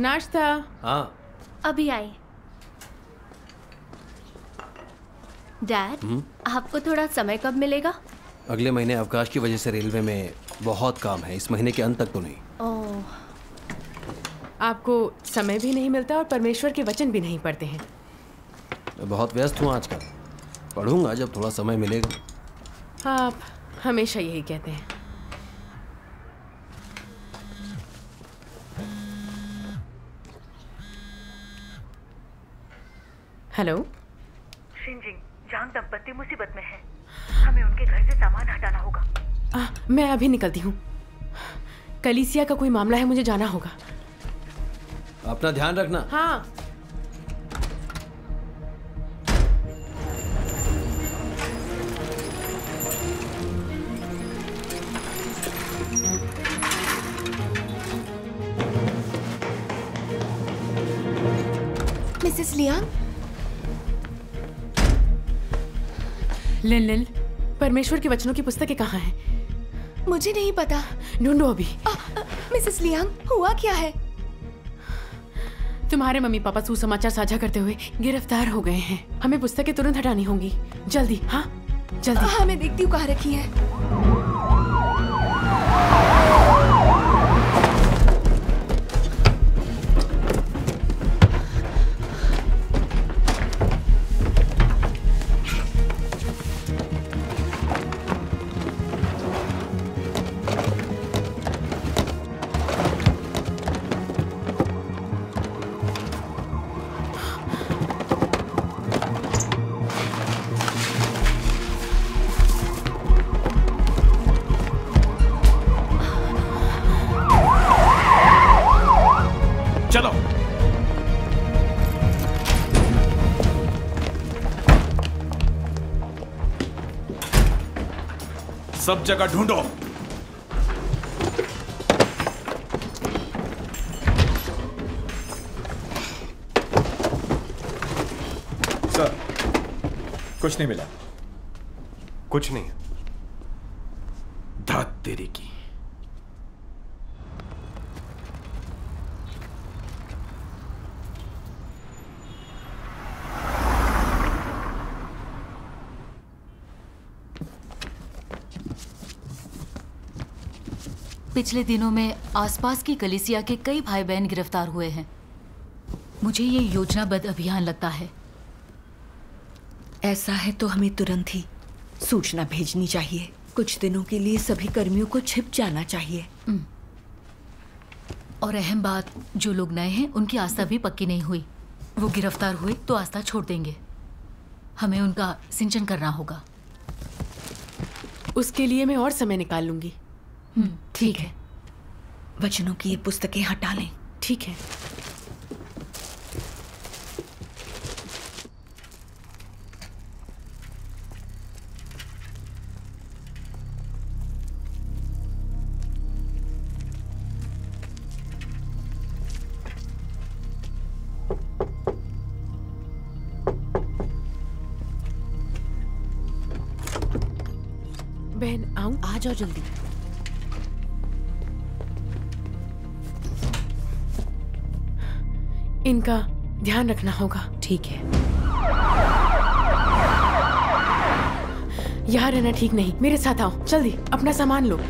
नाश्ता। हाँ। अभी आई। डैड आपको थोड़ा समय कब मिलेगा? अगले महीने अवकाश की वजह से रेलवे में बहुत काम है। इस महीने के अंत तक तो नहीं। ओह। आपको समय भी नहीं मिलता और परमेश्वर के वचन भी नहीं पढ़ते हैं। मैं बहुत व्यस्त हूँ आजकल। पढ़ूँगा जब थोड़ा समय मिलेगा। आप हमेशा यही कहते हैं। हेलो? शिंजिंग जांग दंपति मुसीबत में है। हमें उनके घर से सामान हटाना होगा। आ, मैं अभी निकलती हूँ। कलीसिया का कोई मामला है मुझे जाना होगा। अपना ध्यान रखना। हाँ। मिसेस लियांग लिन लिन परमेश्वर के वचनों की पुस्तकें कहाँ हैं? मुझे नहीं पता। ढूंढो अभी। आ, आ, मिसेस लियांग हुआ क्या है? तुम्हारे मम्मी पापा सुसमाचार साझा करते हुए गिरफ़्तार हो गए हैं। हमें पुस्तकें तुरंत हटानी होंगी। जल्दी हाँ? जल्दी। हाँ मैं देखती हूँ कहाँ रखी है। सब जगह ढूंढो। सर कुछ नहीं मिला। कुछ नहीं धात तेरी की पिछले दिनों में आसपास की कलिसिया के कई भाई बहन गिरफ़्तार हुए हैं। मुझे ये योजनाबद्ध अभियान लगता है। ऐसा है तो हमें तुरंत ही सूचना भेजनी चाहिए। कुछ दिनों के लिए सभी कर्मियों को छिप जाना चाहिए। और अहम बात जो लोग नए हैं उनकी आस्था भी पक्की नहीं हुई। वो गिरफ़्तार हुए तो आस्था छोड़ देंगे। हमें उनका सिंचन करना होगा। उसके लिए मैं और समय निकाल लूँगी। ठीक है। वचनों की ये पुस्तकें हटा लें। ठीक है। बहन आऊँ आ जाओ जल्दी। इनका ध्यान रखना होगा। ठीक है। यहाँ रहना ठीक नहीं। मेरे साथ आओ। जल्दी अपना सामान लो।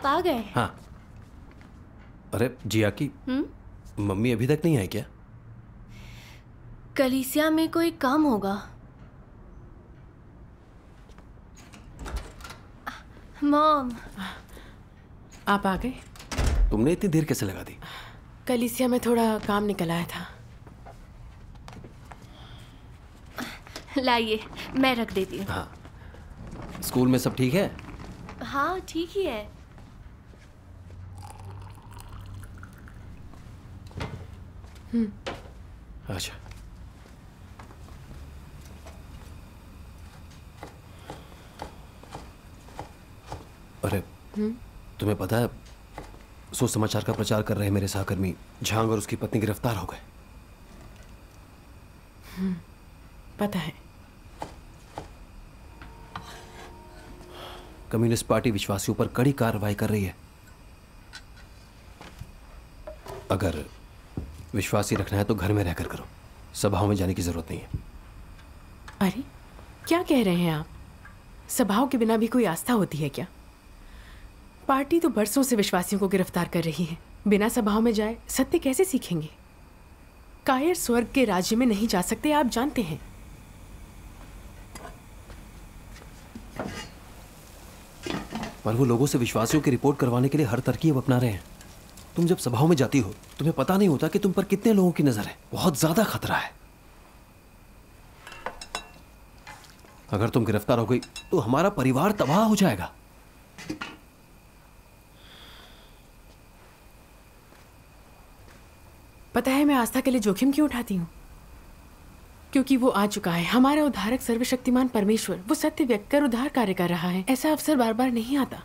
आप आ गए हाँ। अरे जिया की हम्म? मम्मी अभी तक नहीं आई क्या? कलीसिया में कोई काम होगा। मॉम। आप आ गए? तुमने इतनी देर कैसे लगा दी? कलीसिया में थोड़ा काम निकल आया था। लाइए मैं रख देती हूँ। हाँ। स्कूल में सब ठीक है? हाँ ठीक ही है। अच्छा अरे तुम्हें पता है सोच समाचार का प्रचार कर रहे मेरे सहकर्मी। झांग और उसकी पत्नी गिरफ़्तार हो गए। पता है। कम्युनिस्ट पार्टी विश्वासियों पर कड़ी कार्रवाई कर रही है। अगर विश्वासी रखना है तो घर में रहकर करो। सभाओं में जाने की ज़रूरत नहीं है। अरे क्या कह रहे हैं आप? सभाओं के बिना भी कोई आस्था होती है क्या? पार्टी तो बरसों से विश्वासियों को गिरफ़्तार कर रही है। बिना सभाओं में जाए सत्य कैसे सीखेंगे? कायर स्वर्ग के राज्य में नहीं जा सकते आप जानते हैं। पर वो लोगों से विश्वासियों की रिपोर्ट करवाने के लिए हर तरकीब अपना रहे हैं। तुम जब सभाओं में जाती हो, तुम्हें पता नहीं होता कि तुम पर कितने लोगों की नज़र है। बहुत ज़्यादा खतरा है। अगर तुम गिरफ़्तार हो गई तो हमारा परिवार तबाह हो जाएगा। पता है मैं आस्था के लिए जोखिम क्यों उठाती हूँ? क्योंकि वो आ चुका है। हमारा उद्धारक सर्वशक्तिमान परमेश्वर, वो सत्य व्यक्त कर उद्धार कार्य कर रहा है। ऐसा अवसर बार बार नहीं आता।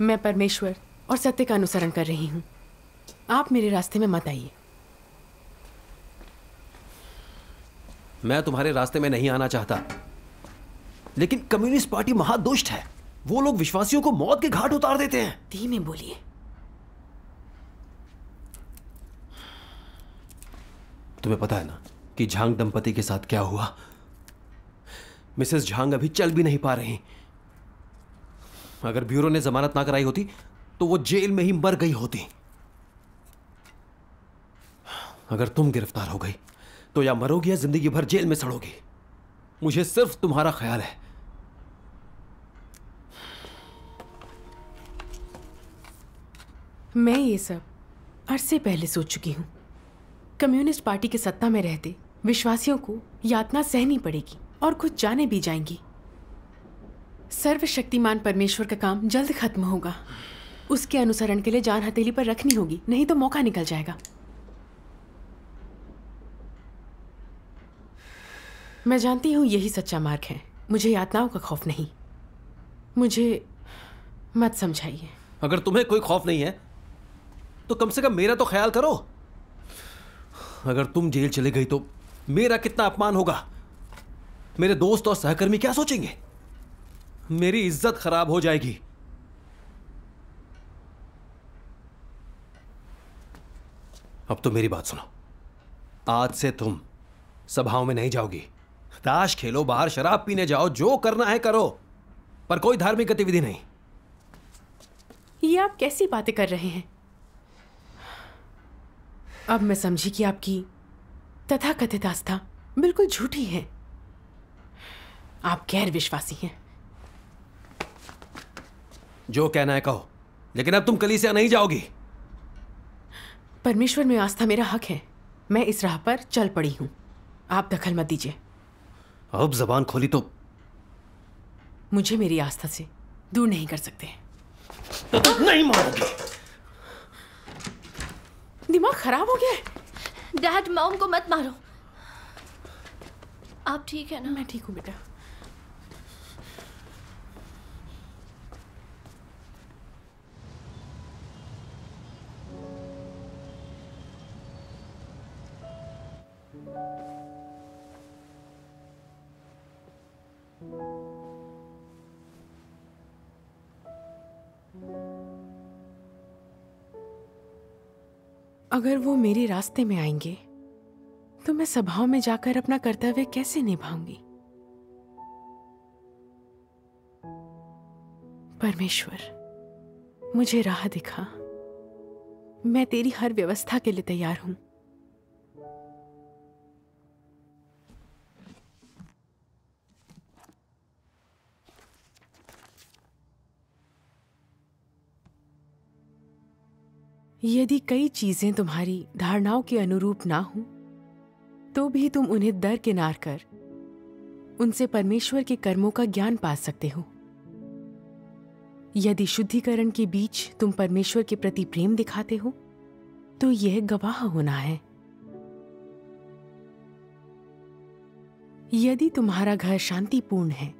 मैं परमेश्वर और सत्य का अनुसरण कर रही हूँ। आप मेरे रास्ते में मत आइए। मैं तुम्हारे रास्ते में नहीं आना चाहता। लेकिन कम्युनिस्ट पार्टी महादुष्ट है। वो लोग विश्वासियों को मौत के घाट उतार देते हैं। धीमे बोलिए। तुम्हें पता है ना कि झांग दंपति के साथ क्या हुआ? मिसेस झांग अभी चल भी नहीं पा रही। अगर ब्यूरो ने जमानत ना कराई होती तो वो जेल में ही मर गई होती। अगर तुम गिरफ़्तार हो गई तो या मरोगी या ज़िंदगी भर जेल में सड़ोगी। मुझे सिर्फ़ तुम्हारा ख्याल है। मैं ये सब अरसे पहले सोच चुकी हूँ। कम्युनिस्ट पार्टी के सत्ता में रहते विश्वासियों को यातना सहनी पड़ेगी और कुछ जाने भी जाएँगी। सर्वशक्तिमान परमेश्वर का काम जल्द खत्म होगा। उसके अनुसरण के लिए जान हथेली पर रखनी होगी, नहीं तो मौका निकल जाएगा। मैं जानती हूँ यही सच्चा मार्ग है। मुझे यातनाओं का खौफ नहीं। मुझे मत समझाइए। अगर तुम्हें कोई खौफ नहीं है तो कम से कम मेरा तो ख्याल करो। अगर तुम जेल चले गई तो मेरा कितना अपमान होगा? मेरे दोस्त और सहकर्मी क्या सोचेंगे? मेरी इज़्ज़त खराब हो जाएगी। अब तो मेरी बात सुनो। आज से तुम सभाओं में नहीं जाओगी। ताश खेलो बाहर शराब पीने जाओ जो करना है करो पर कोई धार्मिक गतिविधि नहीं। ये आप कैसी बातें कर रहे हैं? अब मैं समझी कि आपकी तथाकथित आस्था बिल्कुल झूठी है। आप गैर विश्वासी हैं। जो कहना है कहो लेकिन अब तुम कलीसिया नहीं जाओगी। परमेश्वर में आस्था मेरा हक है। मैं इस राह पर चल पड़ी हूँ। आप दखल मत दीजिए। अब जबान खोली तो मुझे मेरी आस्था से दूर नहीं कर सकते तो तो नहीं मारोगी दिमाग खराब हो गया है। डैड मॉम को मत मारो। आप ठीक है ना? मैं ठीक हूँ बेटा। अगर वो मेरे रास्ते में आएँगे तो मैं सभाओं में जाकर अपना कर्तव्य कैसे निभाऊँगी? परमेश्वर, मुझे राह दिखा। मैं तेरी हर व्यवस्था के लिए तैयार हूँ। यदि कई चीज़ें तुम्हारी धारणाओं के अनुरूप ना हो तो भी तुम उन्हें दर किनार कर उनसे परमेश्वर के कर्मों का ज्ञान पा सकते हो। यदि शुद्धिकरण के बीच तुम परमेश्वर के प्रति प्रेम दिखाते हो तो यह गवाह होना है। यदि तुम्हारा घर शांतिपूर्ण है,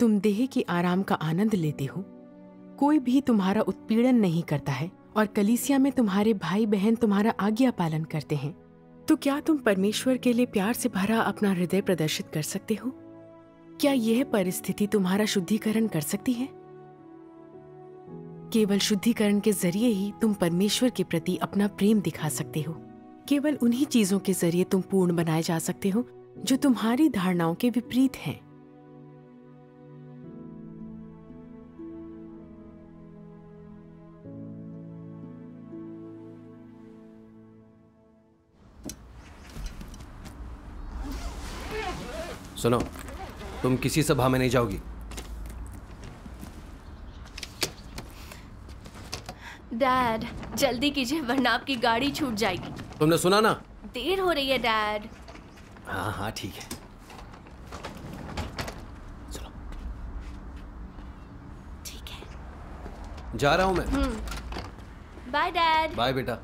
तुम देह के आराम का आनंद लेते हो, कोई भी तुम्हारा उत्पीड़न नहीं करता है और कलीसिया में तुम्हारे भाई बहन तुम्हारा आज्ञा पालन करते हैं। तो क्या तुम परमेश्वर के लिए प्यार से भरा अपना हृदय प्रदर्शित कर सकते हो? क्या यह परिस्थिति तुम्हारा शुद्धिकरण कर सकती है? केवल शुद्धिकरण के ज़रिए ही तुम परमेश्वर के प्रति अपना प्रेम दिखा सकते हो। केवल उन्हीं चीज़ों के ज़रिए तुम पूर्ण बनाए जा सकते हो, जो तुम्हारी धारणाओं के विपरीत हैं। सुनो तुम किसी सभा में नहीं जाओगी। डैड जल्दी कीजिए वरना आपकी गाड़ी छूट जाएगी। तुमने सुना ना? देर हो रही है डैड। हाँ हाँ ठीक है। चलो। ठीक है। जा रहा हूँ मैं। Bye dad. बाय बेटा।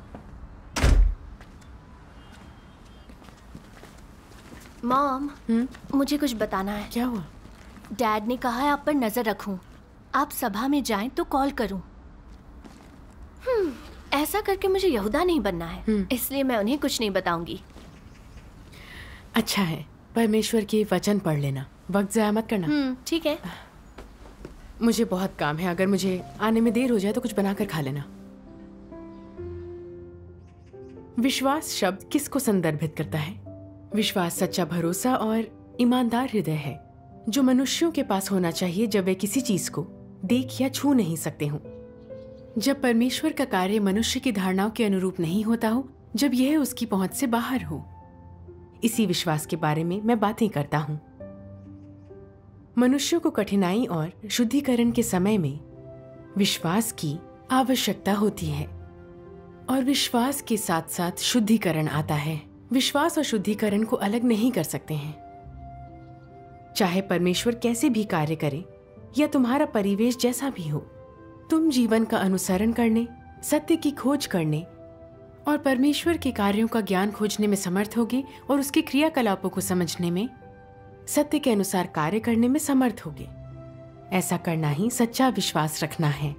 मॉम मुझे कुछ बताना है। क्या हुआ? डैड ने कहा है आप पर नज़र रखूँ। आप सभा में जाएँ तो कॉल करूँ। हम्म, ऐसा करके मुझे यहूदा नहीं बनना है। इसलिए मैं उन्हें कुछ नहीं बताऊँगी। अच्छा है परमेश्वर के वचन पढ़ लेना। वक्त जया मत करना। ठीक है। मुझे बहुत काम है अगर मुझे आने में देर हो जाए तो कुछ बनाकर खा लेना। विश्वास शब्द किसको संदर्भित करता है? विश्वास, सच्चा भरोसा और ईमानदार हृदय है, जो मनुष्यों के पास होना चाहिए जब वे किसी चीज़ को देख या छू नहीं सकते हों। जब परमेश्वर का कार्य मनुष्य की धारणाओं के अनुरूप नहीं होता हो, जब यह उसकी पहुँच से बाहर हो। इसी विश्वास के बारे में मैं बातें करता हूँ। मनुष्यों को कठिनाई और शुद्धिकरण के समय में विश्वास की आवश्यकता होती है और विश्वास के साथ साथ शुद्धिकरण आता है। विश्वास और शुद्धिकरण को अलग नहीं कर सकते हैं। चाहे परमेश्वर कैसे भी कार्य करे, या तुम्हारा परिवेश जैसा भी हो, तुम जीवन का अनुसरण करने, सत्य की खोज करने और परमेश्वर के कार्यों का ज्ञान खोजने में समर्थ होगे और उसके क्रियाकलापों को समझने में, सत्य के अनुसार कार्य करने में समर्थ होगे। ऐसा करना ही सच्चा विश्वास रखना है।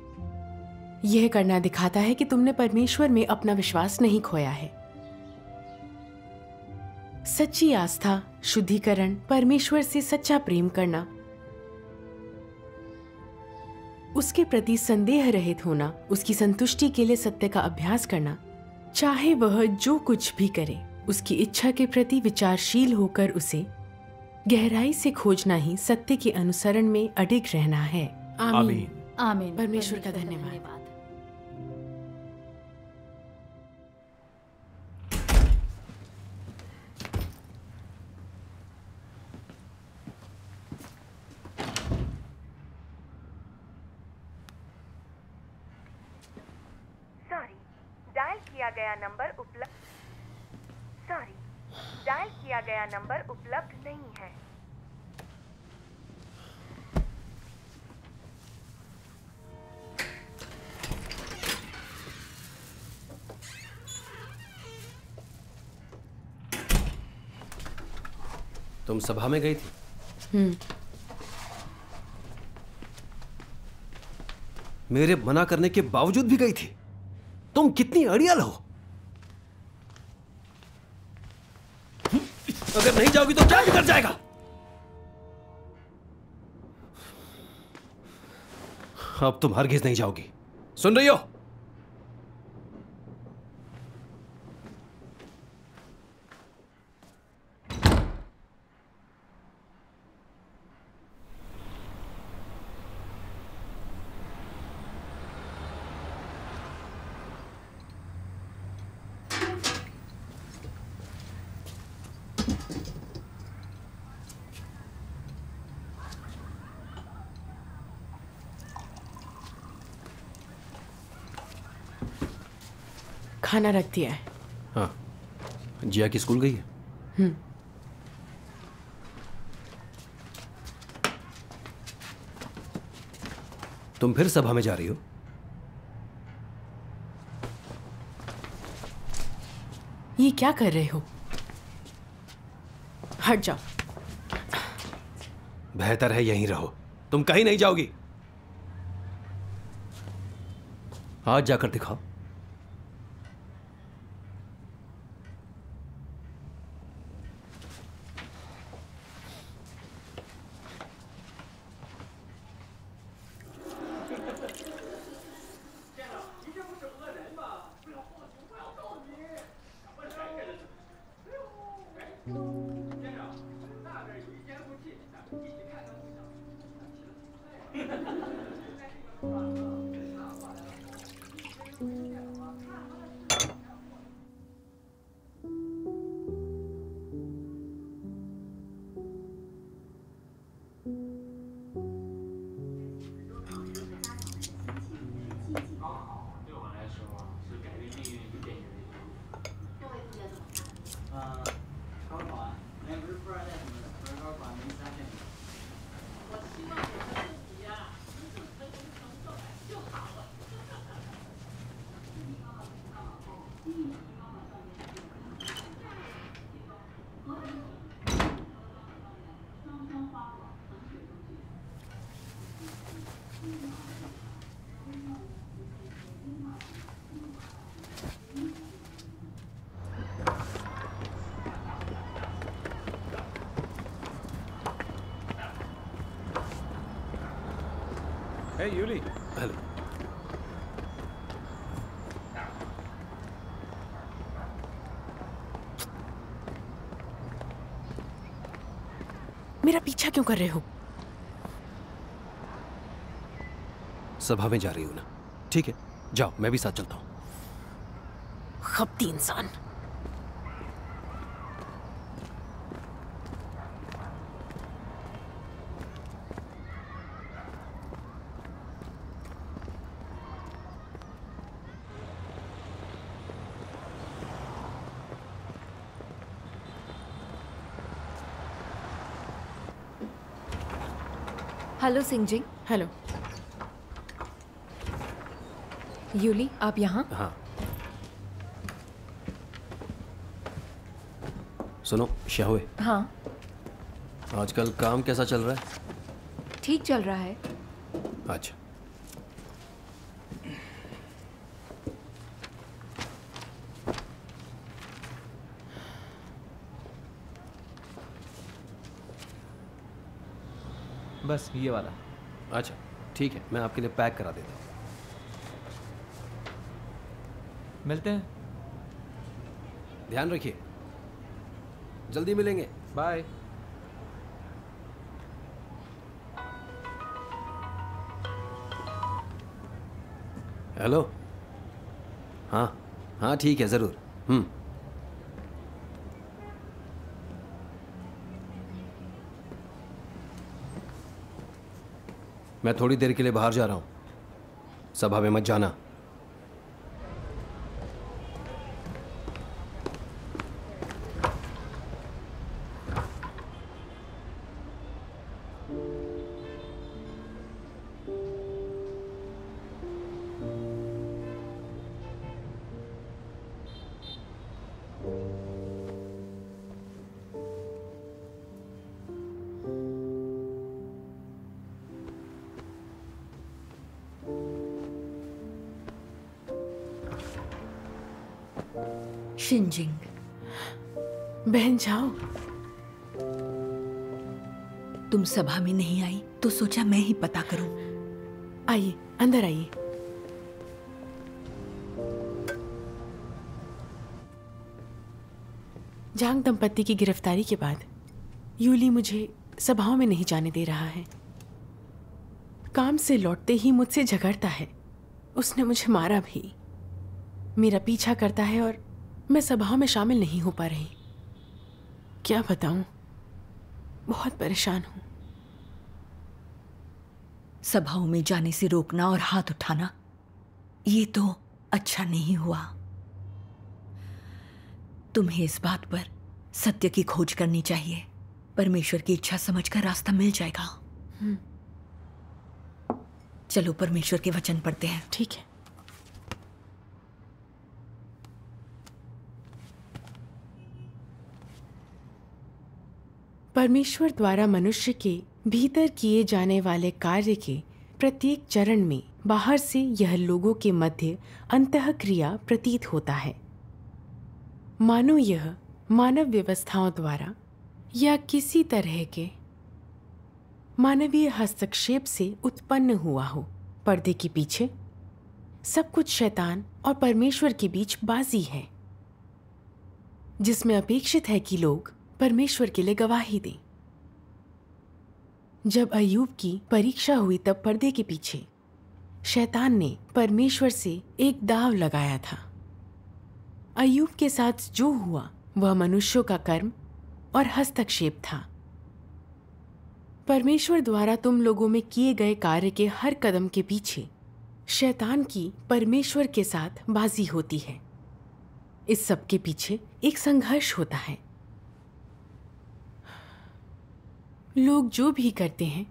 यह करना दिखाता है कि तुमने परमेश्वर में अपना विश्वास नहीं खोया है। सच्ची आस्था शुद्धिकरण परमेश्वर से सच्चा प्रेम करना। उसके प्रति संदेह रहित होना उसकी संतुष्टि के लिए सत्य का अभ्यास करना चाहे वह जो कुछ भी करे उसकी इच्छा के प्रति विचारशील होकर उसे गहराई से खोजना ही सत्य के अनुसरण में अडिग रहना है। आमीन। आमीन। परमेश्वर का धन्यवाद। गया नंबर उपलब्ध सॉरी डायल किया गया नंबर उपलब्ध नहीं है। तुम सभा में गई थी? मेरे मना करने के बावजूद भी गई थी। तुम कितनी अड़ियल हो? अगर नहीं जाओगी तो क्या बिगड़ जाएगा? अब तुम हरगिज नहीं जाओगी। सुन रही हो? खाना रख दिया है। हाँ। जिया की स्कूल गई है? तुम फिर सभा में जा रही हो? ये क्या कर रहे हो? हट जाओ। बेहतर है यहीं रहो। तुम कहीं नहीं जाओगी। आज जाकर दिखाओ। Hey, Yuli. हेलो मेरा पीछा क्यों कर रहे हो? सभा में जा रही हूँ ना? ठीक है जाओ मैं भी साथ चलता हूँ। खपती इंसान। हेलो सिंह जी। हेलो। यूली आप यहाँ? हाँ। सुनो शाहवे हाँ। आजकल काम कैसा चल रहा है? ठीक चल रहा है। अच्छा। बस ये वाला। अच्छा ठीक है मैं आपके लिए पैक करा देता हूँ। मिलते हैं। ध्यान रखिए। जल्दी मिलेंगे। बाय हेलो हाँ हाँ ठीक है ज़रूर। हम्म। मैं थोड़ी देर के लिए बाहर जा रहा हूँ। सभा में मत जाना। शिंजिंग बहन जाओ। तुम सभा में नहीं आई तो सोचा मैं ही पता करूँ। आइए अंदर आइए। जांग दंपत्ति की गिरफ्तारी के बाद यूली मुझे सभाओं में नहीं जाने दे रहा है। काम से लौटते ही मुझसे झगड़ता है। उसने मुझे मारा भी। मेरा पीछा करता है और मैं सभाओं में शामिल नहीं हो पा रही। क्या बताऊँ? बहुत परेशान हूँ। सभाओं में जाने से रोकना और हाथ उठाना ये तो अच्छा नहीं हुआ। तुम्हें इस बात पर सत्य की खोज करनी चाहिए। परमेश्वर की इच्छा समझकर रास्ता मिल जाएगा। चलो परमेश्वर के वचन पढ़ते हैं। ठीक है। परमेश्वर द्वारा मनुष्य के भीतर किए जाने वाले कार्य के प्रत्येक चरण में बाहर से यह लोगों के मध्य अंतः क्रिया प्रतीत होता है। मानो यह मानव व्यवस्थाओं द्वारा या किसी तरह के मानवीय हस्तक्षेप से उत्पन्न हुआ हो, पर्दे के पीछे? सब कुछ शैतान और परमेश्वर के बीच बाजी है, जिसमें अपेक्षित है कि लोग परमेश्वर के लिए गवाही दें। जब अयूब की परीक्षा हुई तब पर्दे के पीछे, शैतान ने परमेश्वर से एक दाव लगाया था। अयूब के साथ जो हुआ, वह मनुष्यों का कर्म और हस्तक्षेप था। परमेश्वर द्वारा तुम लोगों में किए गए कार्य के हर कदम के पीछे, शैतान की परमेश्वर के साथ बाजी होती है। इस सब के पीछे एक संघर्ष होता है। लोग जो भी करते हैं,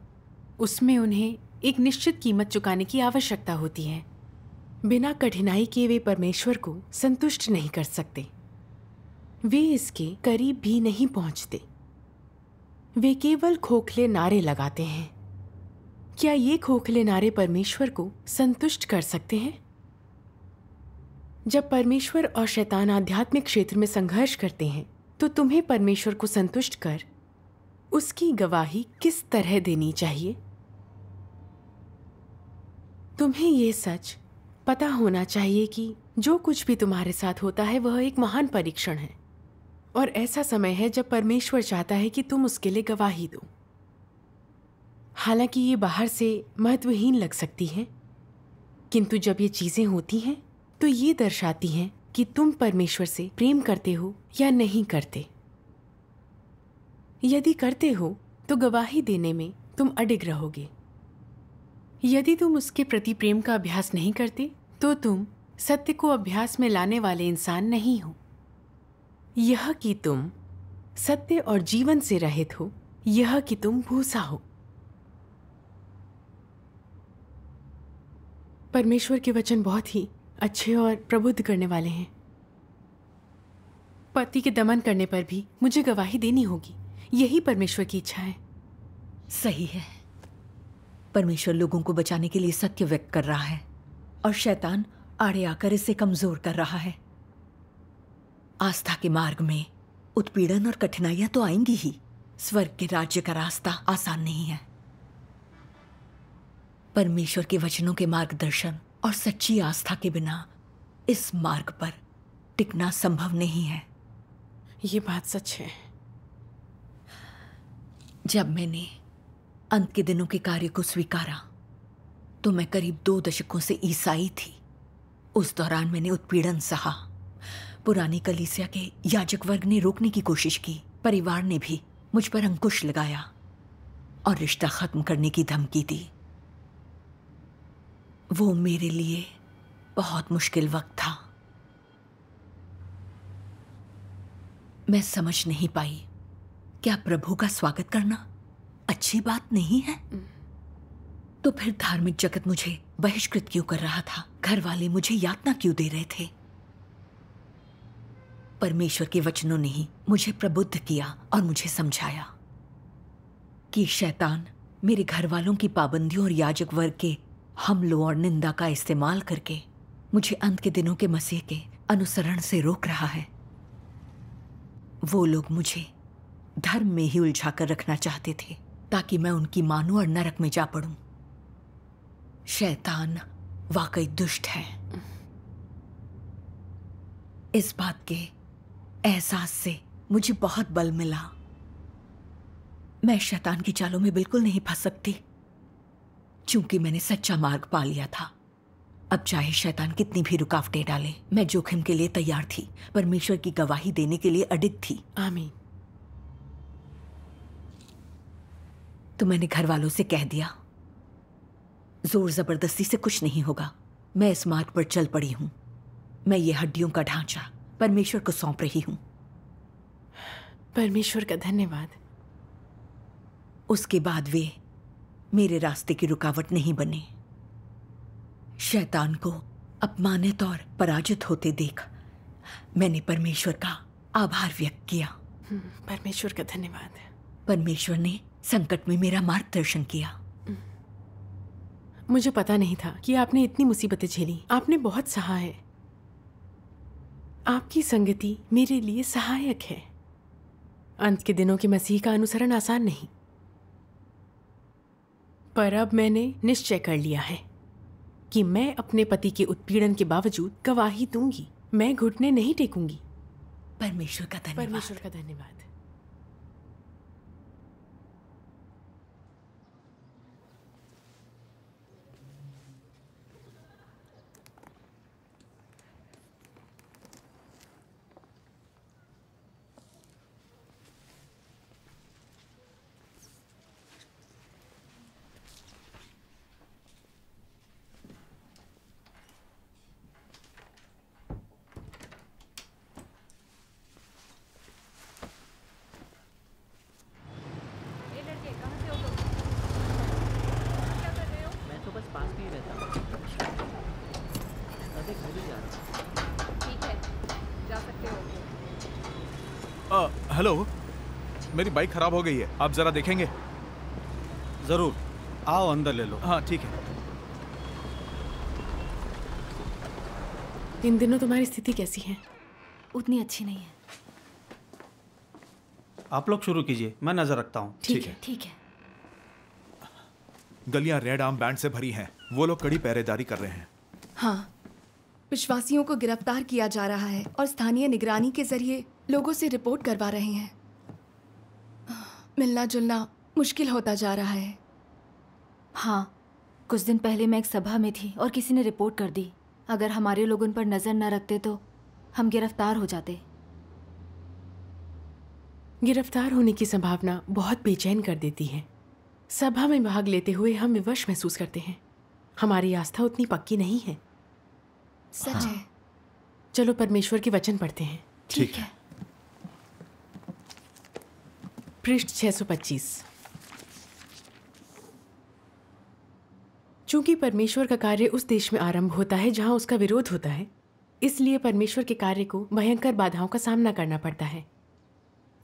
उसमें उन्हें एक निश्चित कीमत चुकाने की आवश्यकता होती है। बिना कठिनाई के वे परमेश्वर को संतुष्ट नहीं कर सकते। वे इसके करीब भी नहीं पहुँचते। वे केवल खोखले नारे लगाते हैं। क्या ये खोखले नारे परमेश्वर को संतुष्ट कर सकते हैं? जब परमेश्वर और शैतान आध्यात्मिक क्षेत्र में संघर्ष करते हैं तो तुम्हें परमेश्वर को संतुष्ट कर उसकी गवाही किस तरह देनी चाहिए? तुम्हें यह सच पता होना चाहिए कि जो कुछ भी तुम्हारे साथ होता है, वह एक महान परीक्षण है। और ऐसा समय है जब परमेश्वर चाहता है कि तुम उसके लिए गवाही दो। हालाँकि ये बाहर से महत्वहीन लग सकती है, किंतु जब ये चीज़ें होती हैं तो ये दर्शाती हैं कि तुम परमेश्वर से प्रेम करते हो या नहीं करते। यदि करते हो तो गवाही देने में तुम अडिग रहोगे। यदि तुम उसके प्रति प्रेम का अभ्यास नहीं करते तो तुम सत्य को अभ्यास में लाने वाले इंसान नहीं हो। यह कि तुम सत्य और जीवन से रहित हो, यह कि तुम भूसा हो। परमेश्वर के वचन बहुत ही अच्छे और प्रबुद्ध करने वाले हैं। पति के दमन करने पर भी मुझे गवाही देनी होगी। यही परमेश्वर की इच्छा है। सही है। परमेश्वर लोगों को बचाने के लिए सत्य व्यक्त कर रहा है और शैतान आड़े आकर इसे कमज़ोर कर रहा है। आस्था के मार्ग में उत्पीड़न और कठिनाइयाँ तो आएँगी ही। स्वर्ग के राज्य का रास्ता आसान नहीं है। परमेश्वर के वचनों के मार्गदर्शन और सच्ची आस्था के बिना इस मार्ग पर टिकना संभव नहीं है। ये बात सच है। जब मैंने अंत के दिनों के कार्य को स्वीकारा तो मैं करीब दो दशकों से ईसाई थी। उस दौरान मैंने उत्पीड़न सहा। पुरानी कलीसिया के याजक वर्ग ने रोकने की कोशिश की। परिवार ने भी मुझ पर अंकुश लगाया और रिश्ता खत्म करने की धमकी दी। वो मेरे लिए बहुत मुश्किल वक्त था। मैं समझ नहीं पाई क्या प्रभु का स्वागत करना अच्छी बात नहीं है? तो फिर धार्मिक जगत मुझे बहिष्कृत क्यों कर रहा था? घर वाले मुझे यातना क्यों दे रहे थे? परमेश्वर के वचनों ने ही मुझे प्रबुद्ध किया और मुझे समझाया कि शैतान मेरे घर वालों की पाबंदियों और याजक वर्ग के हमलों और निंदा का इस्तेमाल करके मुझे अंत के दिनों के मसीह के अनुसरण से रोक रहा है। वो लोग मुझे धर्म में ही उलझा कर रखना चाहते थे, ताकि मैं उनकी मानू और नरक में जा पड़ूं। शैतान वाकई दुष्ट है। इस बात के एहसास से मुझे बहुत बल मिला। मैं शैतान की चालों में बिल्कुल नहीं फंस सकती, चूँकि मैंने सच्चा मार्ग पा लिया था। अब चाहे शैतान कितनी भी रुकावटें डाले, मैं जोखिम के लिए तैयार थी परमेश्वर की गवाही देने के लिए अडिग थी। आमीन। तो मैंने घर वालों से कह दिया ज़ोर ज़बरदस्ती से कुछ नहीं होगा। मैं इस मार्ग पर चल पड़ी हूँ। मैं ये हड्डियों का ढांचा परमेश्वर को सौंप रही हूँ। परमेश्वर का धन्यवाद। उसके बाद वे मेरे रास्ते की रुकावट नहीं बने। शैतान को अपमानित और पराजित होते देख मैंने परमेश्वर का आभार व्यक्त किया। परमेश्वर का धन्यवाद। परमेश्वर ने संकट में मेरा मार्गदर्शन किया। मुझे पता नहीं था कि आपने इतनी मुसीबतें झेली। आपने बहुत सहा है आपकी संगति मेरे लिए सहायक है। अंत के दिनों के मसीह का अनुसरण आसान नहीं। पर अब मैंने निश्चय कर लिया है कि मैं अपने पति के उत्पीड़न के बावजूद गवाही दूँगी। मैं घुटने नहीं टेकूँगी। परमेश्वर का धन्यवाद। परमेश्वर का धन्यवाद मैं तो बस पास में ही रहता हूँ अरे घर ही जा रहा हूँ ठीक है जा सकते हो अ, हेलो मेरी बाइक खराब हो गई है। आप जरा देखेंगे? ज़रूर। आओ अंदर ले लो। हाँ ठीक है। इन दिनों तुम्हारी स्थिति कैसी है? उतनी अच्छी नहीं है। आप लोग शुरू कीजिए मैं नज़र रखता हूँ। ठीक है। ठीक है। गलियाँ रेड आर्म बैंड से भरी हैं। वो लोग कड़ी पहरेदारी कर रहे हैं। हाँ। विश्वासियों को गिरफ़्तार किया जा रहा है और स्थानीय निगरानी के ज़रिए लोगों से रिपोर्ट करवा रहे हैं। मिलना जुलना मुश्किल होता जा रहा है। हाँ कुछ दिन पहले मैं एक सभा में थी और किसी ने रिपोर्ट कर दी। अगर हमारे लोग उन पर नज़र न रखते तो हम गिरफ़्तार हो जाते। गिरफ़्तार होने की संभावना बहुत बेचैन कर देती है। सभा में भाग लेते हुए हम विवश महसूस करते हैं। हमारी आस्था उतनी पक्की नहीं है। सच हाँ। है। चलो परमेश्वर के वचन पढ़ते हैं। ठीक है। पृष्ठ 625 चूँकि परमेश्वर का कार्य उस देश में आरंभ होता है जहाँ उसका विरोध होता है, इसलिए परमेश्वर के कार्य को भयंकर बाधाओं का सामना करना पड़ता है।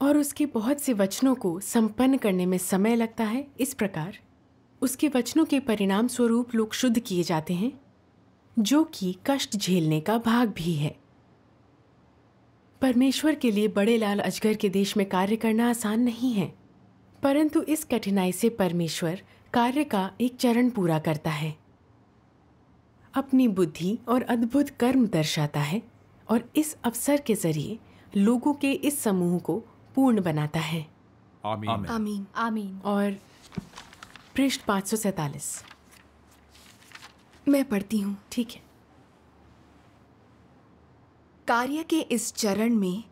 और उसके बहुत से वचनों को संपन्न करने में समय लगता है। इस प्रकार उसके वचनों के परिणाम स्वरूप लोग शुद्ध किए जाते हैं, जो कि कष्ट झेलने का भाग भी है। परमेश्वर के लिए बड़े लाल अजगर के देश में कार्य करना आसान नहीं है। परंतु इस कठिनाई से परमेश्वर कार्य का एक चरण पूरा करता है। अपनी बुद्धि और अद्भुत कर्म दर्शाता है और इस अवसर के ज़रिए लोगों के इस समूह को पूर्ण बनाता है। आमीन। आमीन। आमीन। और पृष्ठ पाँच सौ सैतालीस। मैं पढ़ती हूँ। ठीक है। कार्य के इस चरण में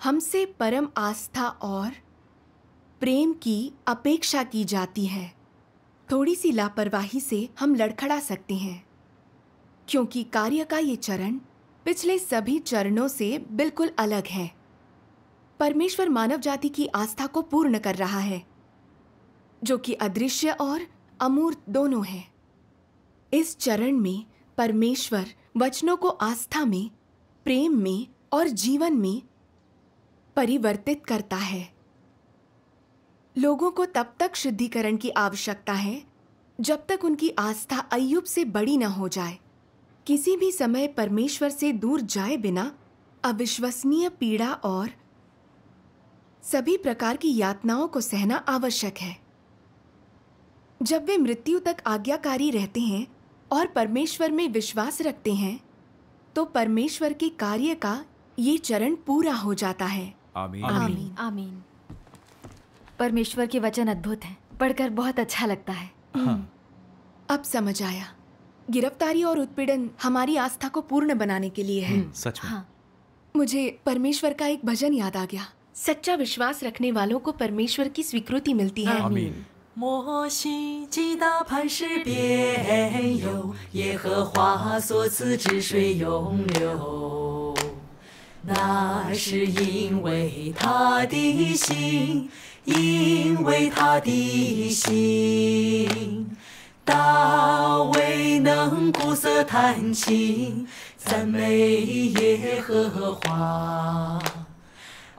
हमसे परम आस्था और प्रेम की अपेक्षा की जाती है। थोड़ी सी लापरवाही से हम लड़खड़ा सकते हैं, क्योंकि कार्य का ये चरण पिछले सभी चरणों से बिल्कुल अलग है। परमेश्वर मानव जाति की आस्था को पूर्ण कर रहा है, जो कि अदृश्य और अमूर्त दोनों है। इस चरण में परमेश्वर वचनों को आस्था में प्रेम में और जीवन में परिवर्तित करता है। लोगों को तब तक शुद्धिकरण की आवश्यकता है जब तक उनकी आस्था अयुब से बड़ी न हो जाए। किसी भी समय परमेश्वर से दूर जाए बिना अविश्वसनीय पीड़ा और सभी प्रकार की यातनाओं को सहना आवश्यक है। जब वे मृत्यु तक आज्ञाकारी रहते हैं और परमेश्वर में विश्वास रखते हैं तो परमेश्वर के कार्य का ये चरण पूरा हो जाता है। आमीन। आमीन। आमीन। परमेश्वर के वचन अद्भुत हैं पढ़कर बहुत अच्छा लगता है। अब समझ आया। गिरफ्तारी और उत्पीड़न हमारी आस्था को पूर्ण बनाने के लिए है। सच में। हाँ। मुझे परमेश्वर का एक भजन याद आ गया। सच्चा विश्वास रखने वालों को परमेश्वर की स्वीकृति मिलती है। आमीन। 摩西击打磐石边有耶和华所赐之水永流，那是因为他的心，因为他的心。大卫能鼓瑟弹琴，赞美耶和华。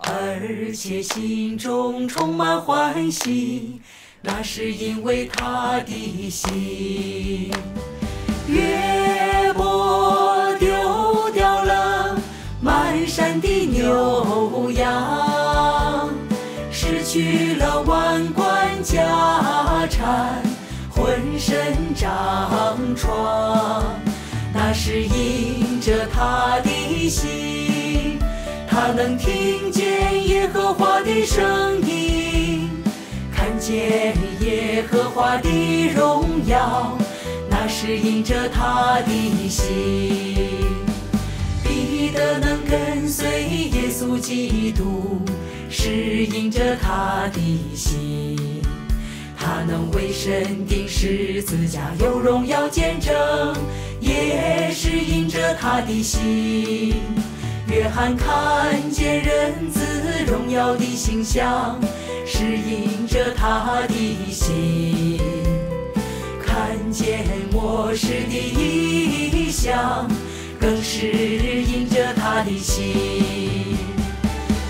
而且心中充满欢喜，那是因为他的心。约伯丢掉了满山的牛羊，失去了万贯家产，浑身长疮，那是因着他的心，他能听见耶和华的声音，见耶和华的荣耀。那是因着他的心，彼得能跟随耶稣基督，是因着他的心。他能为神钉十字架，有荣耀见证，也是因着他的心。约翰看见人子荣耀的形象，是因着他的心。看见末世的异象，更是因着他的心。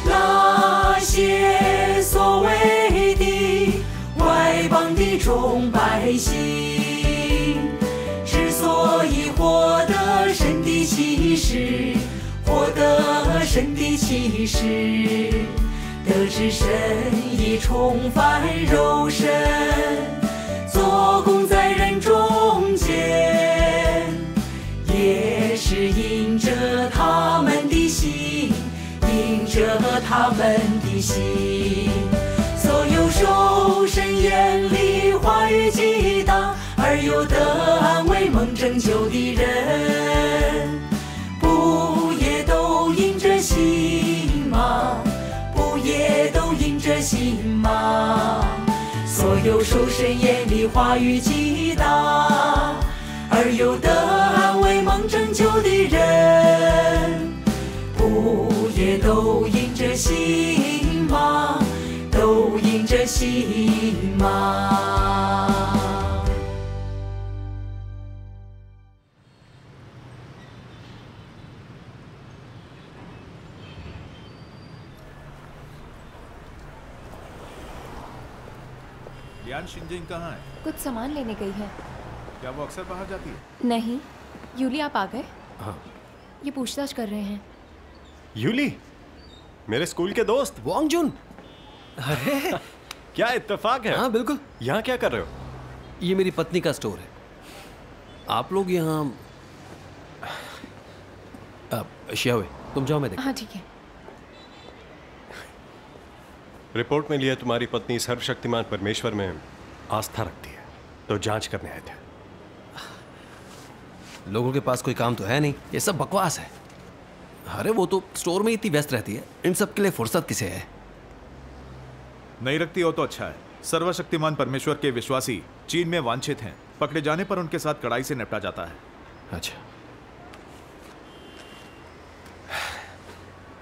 那些所谓的外邦的众百姓，之所以获得神的启示，神的启示，得知神已重返肉身。做工在人中间，也是因着他们的心，因着他们的心。所有受神眼里话语激荡而又得安慰蒙拯救的人，心吗？所有受神眼里话语激荡而又得安慰蒙拯救的人，不也都因着心吗？都因着心吗？लियान कहाँ है कुछ सामान लेने गई है। क्या वो अक्सर बाहर जाती है? नहीं। यूली आप आ गए? हाँ। ये पूछताछ कर रहे हैं। यूली मेरे स्कूल के दोस्त वांगजुन अरे। क्या इत्तेफाक है? हाँ बिल्कुल। यहाँ क्या कर रहे हो? ये मेरी पत्नी का स्टोर है। आप लोग यहाँ श्यावे तुम जाओ मैं देख हाँ। ठीक है। रिपोर्ट में लिया तुम्हारी पत्नी सर्वशक्तिमान परमेश्वर में। आस्था रखती है तो जाँच करने आए थे। लोगों के पास कोई काम तो है नहीं। ये सब बकवास है। अरे वो तो स्टोर में इतनी व्यस्त रहती है। इन सब के लिए फुर्सत किसे है? नहीं रखती हो तो अच्छा है। सर्वशक्तिमान परमेश्वर के विश्वासी चीन में वांछित हैं। पकड़े जाने पर उनके साथ कड़ाई से निपटा जाता है। अच्छा।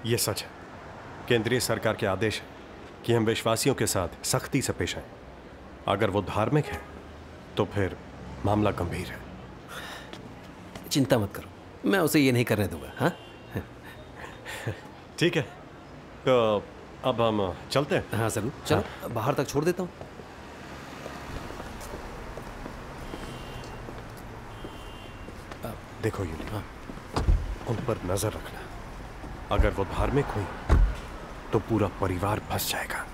ये सच है। केंद्रीय सरकार के आदेश है कि हम विश्वासियों के साथ सख्ती से पेश आए। अगर वो धार्मिक है तो फिर मामला गंभीर है। चिंता मत करो। मैं उसे ये नहीं करने दूँगा हाँ? ठीक है। तो अब हम चलते हैं। हाँ ज़रूर। चलो हाँ। बाहर तक छोड़ देता हूँ। देखो यूली हाँ। उन पर नज़र रखना। अगर वो धार्मिक हुई तो पूरा परिवार फंस जाएगा।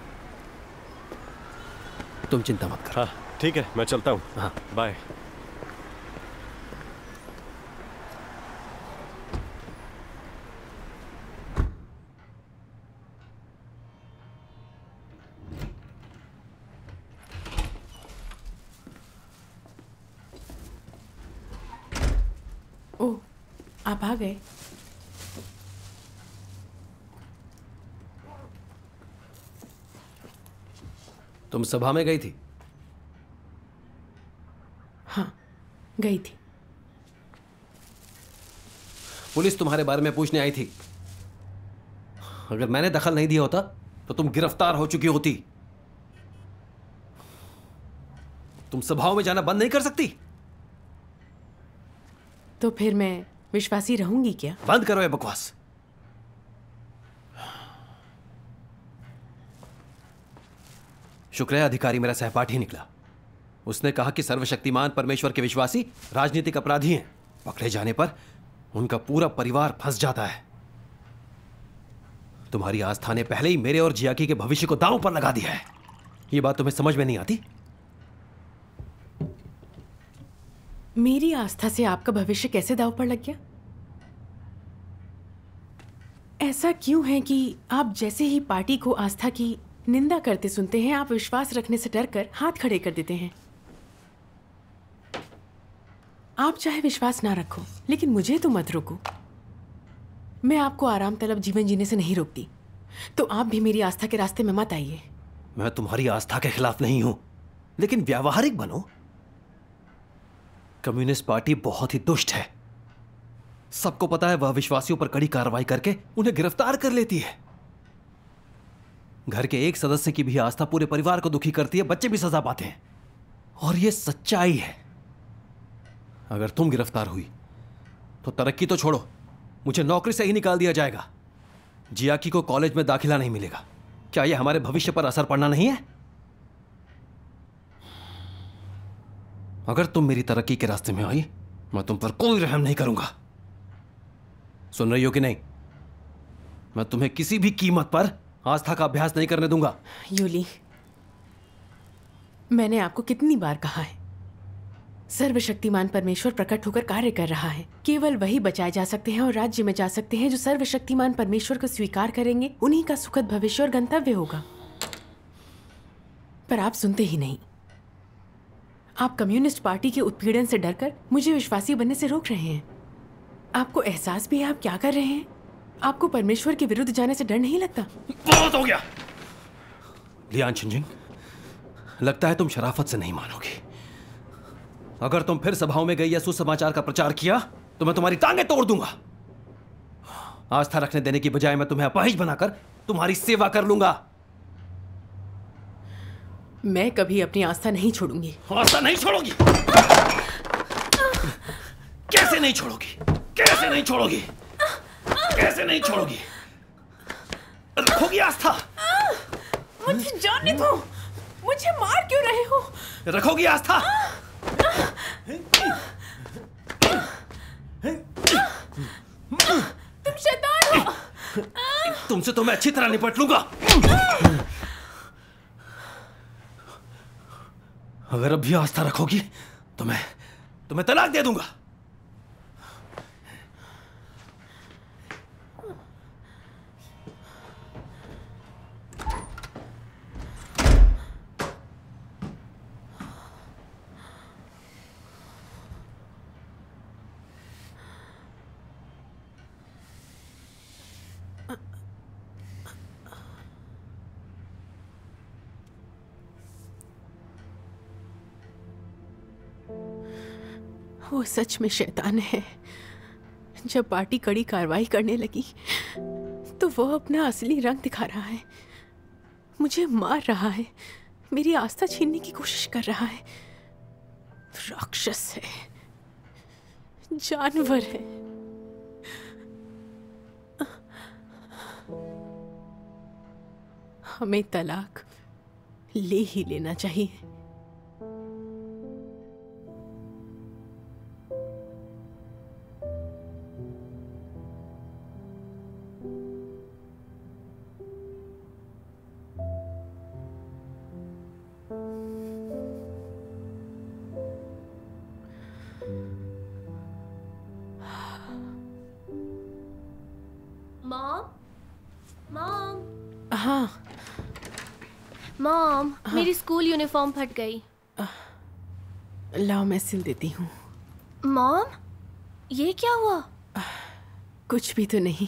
तुम चिंता मत करो। हाँ ठीक है मैं चलता हूँ। हाँ। बाय। ओ आप आ गए? तुम सभा में गई थी? हाँ गई थी। पुलिस तुम्हारे बारे में पूछने आई थी। अगर मैंने दखल नहीं दिया होता तो तुम गिरफ़्तार हो चुकी होती। तुम सभाओं में जाना बंद नहीं कर सकती? तो फिर मैं विश्वासी रहूँगी क्या? बंद करो ये बकवास। शुक्र है अधिकारी, मेरा सहपाठी निकला। उसने कहा कि सर्वशक्तिमान परमेश्वर के विश्वासी राजनीतिक अपराधी हैं। पकड़े जाने पर उनका पूरा परिवार फंस जाता है। तुम्हारी आस्था ने पहले ही मेरे और जियाकी के भविष्य को दांव पर लगा दिया है। ये बात तुम्हें समझ में नहीं आती? मेरी आस्था से आपका भविष्य कैसे दाव पर लग गया? ऐसा क्यों है कि आप जैसे ही पार्टी को आस्था की निंदा करते सुनते हैं, आप विश्वास रखने से डर कर हाथ खड़े कर देते हैं। आप चाहे विश्वास ना रखो, लेकिन मुझे तो मत रोको। मैं आपको आराम तलब जीवन जीने से नहीं रोकती। तो आप भी मेरी आस्था के रास्ते में मत आइए। मैं तुम्हारी आस्था के खिलाफ नहीं हूँ, लेकिन व्यावहारिक बनो। कम्युनिस्ट पार्टी बहुत ही दुष्ट है। सबको पता है वह विश्वासियों पर कड़ी कार्रवाई करके उन्हें गिरफ़्तार कर लेती है। घर के एक सदस्य की भी आस्था पूरे परिवार को दुखी करती है, बच्चे भी सजा पाते हैं। और यह सच्चाई है। अगर तुम गिरफ़्तार हुई तो तरक्की तो छोड़ो। मुझे नौकरी से ही निकाल दिया जाएगा। जियाकी को कॉलेज में दाखिला नहीं मिलेगा। क्या यह हमारे भविष्य पर असर पड़ना नहीं है? अगर तुम मेरी तरक्की के रास्ते में आई, मैं तुम पर कोई रहम नहीं करूँगा। सुन रही हो कि नहीं? मैं तुम्हें किसी भी कीमत पर आस्था का अभ्यास नहीं करने दूँगा। यूली, मैंने आपको कितनी बार कहा है? सर्वशक्तिमान परमेश्वर प्रकट होकर कार्य कर रहा है। केवल वही बचाए जा सकते हैं और राज्य में जा सकते हैं जो सर्वशक्तिमान परमेश्वर को स्वीकार करेंगे। उन्हीं का सुखद भविष्य और गंतव्य होगा। पर आप सुनते ही नहीं। आप कम्युनिस्ट पार्टी के उत्पीड़न से डरकर मुझे विश्वासी बनने से रोक रहे हैं। आपको एहसास भी है आप क्या कर रहे हैं? आपको परमेश्वर के विरुद्ध जाने से डर नहीं लगता? बहुत हो गया। लियान छिंजिंग लगता है तुम शराफत से नहीं मानोगी। अगर तुम फिर सभाओं में गई या सुसमाचार का प्रचार किया तो मैं तुम्हारी टांगे तोड़ दूँगा। आस्था रखने देने की बजाय मैं तुम्हें अपाहिज बनाकर तुम्हारी सेवा कर लूँगा। मैं कभी अपनी आस्था नहीं छोड़ूँगी। आस्था नहीं छोड़ोगी? कैसे नहीं छोड़ोगी? कैसे नहीं छोड़ोगी? कैसे नहीं छोड़ोगी? रखोगी आस्था। मुझे जाने दो। मुझे मार क्यों रहे हो? रखोगी आस्था। तुम शैतान हो। तुमसे तो मैं अच्छी तरह निपट लूँगा। अगर अब भी आस्था रखोगी तो मैं तो मैं तलाक दे दूँगा। सच में शैतान है। जब पार्टी कड़ी कार्रवाई करने लगी तो वो अपना असली रंग दिखा रहा है। मुझे मार रहा है। मेरी आस्था छीनने की कोशिश कर रहा है। राक्षस है। जानवर है। हमें तलाक ले ही लेना चाहिए। यूनिफॉर्म फट गई। लाओ मैं सिल देती हूँ। मॉम ये क्या हुआ? कुछ भी तो नहीं।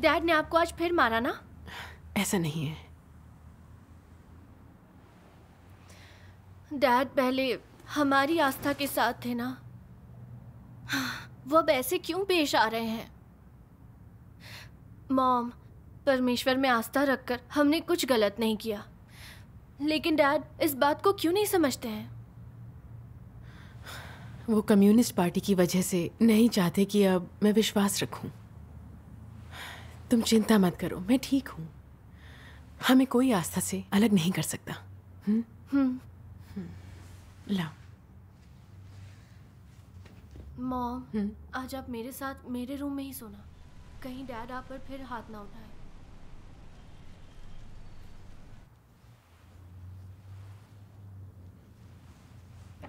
डैड ने आपको आज फिर मारा ना? ऐसा नहीं है। डैड पहले हमारी आस्था के साथ थे ना? वो अब ऐसे क्यों पेश आ रहे हैं? मॉम परमेश्वर में आस्था रखकर हमने कुछ गलत नहीं किया। लेकिन डैड इस बात को क्यों नहीं समझते हैं? वो कम्युनिस्ट पार्टी की वजह से नहीं चाहते कि अब मैं विश्वास रखूँ। तुम चिंता मत करो मैं ठीक हूँ। हमें कोई आस्था से अलग नहीं कर सकता हम्म? लाओ। मॉम आज आप मेरे साथ मेरे रूम में ही सोना। कहीं डैड आप पर फिर हाथ ना उठाए।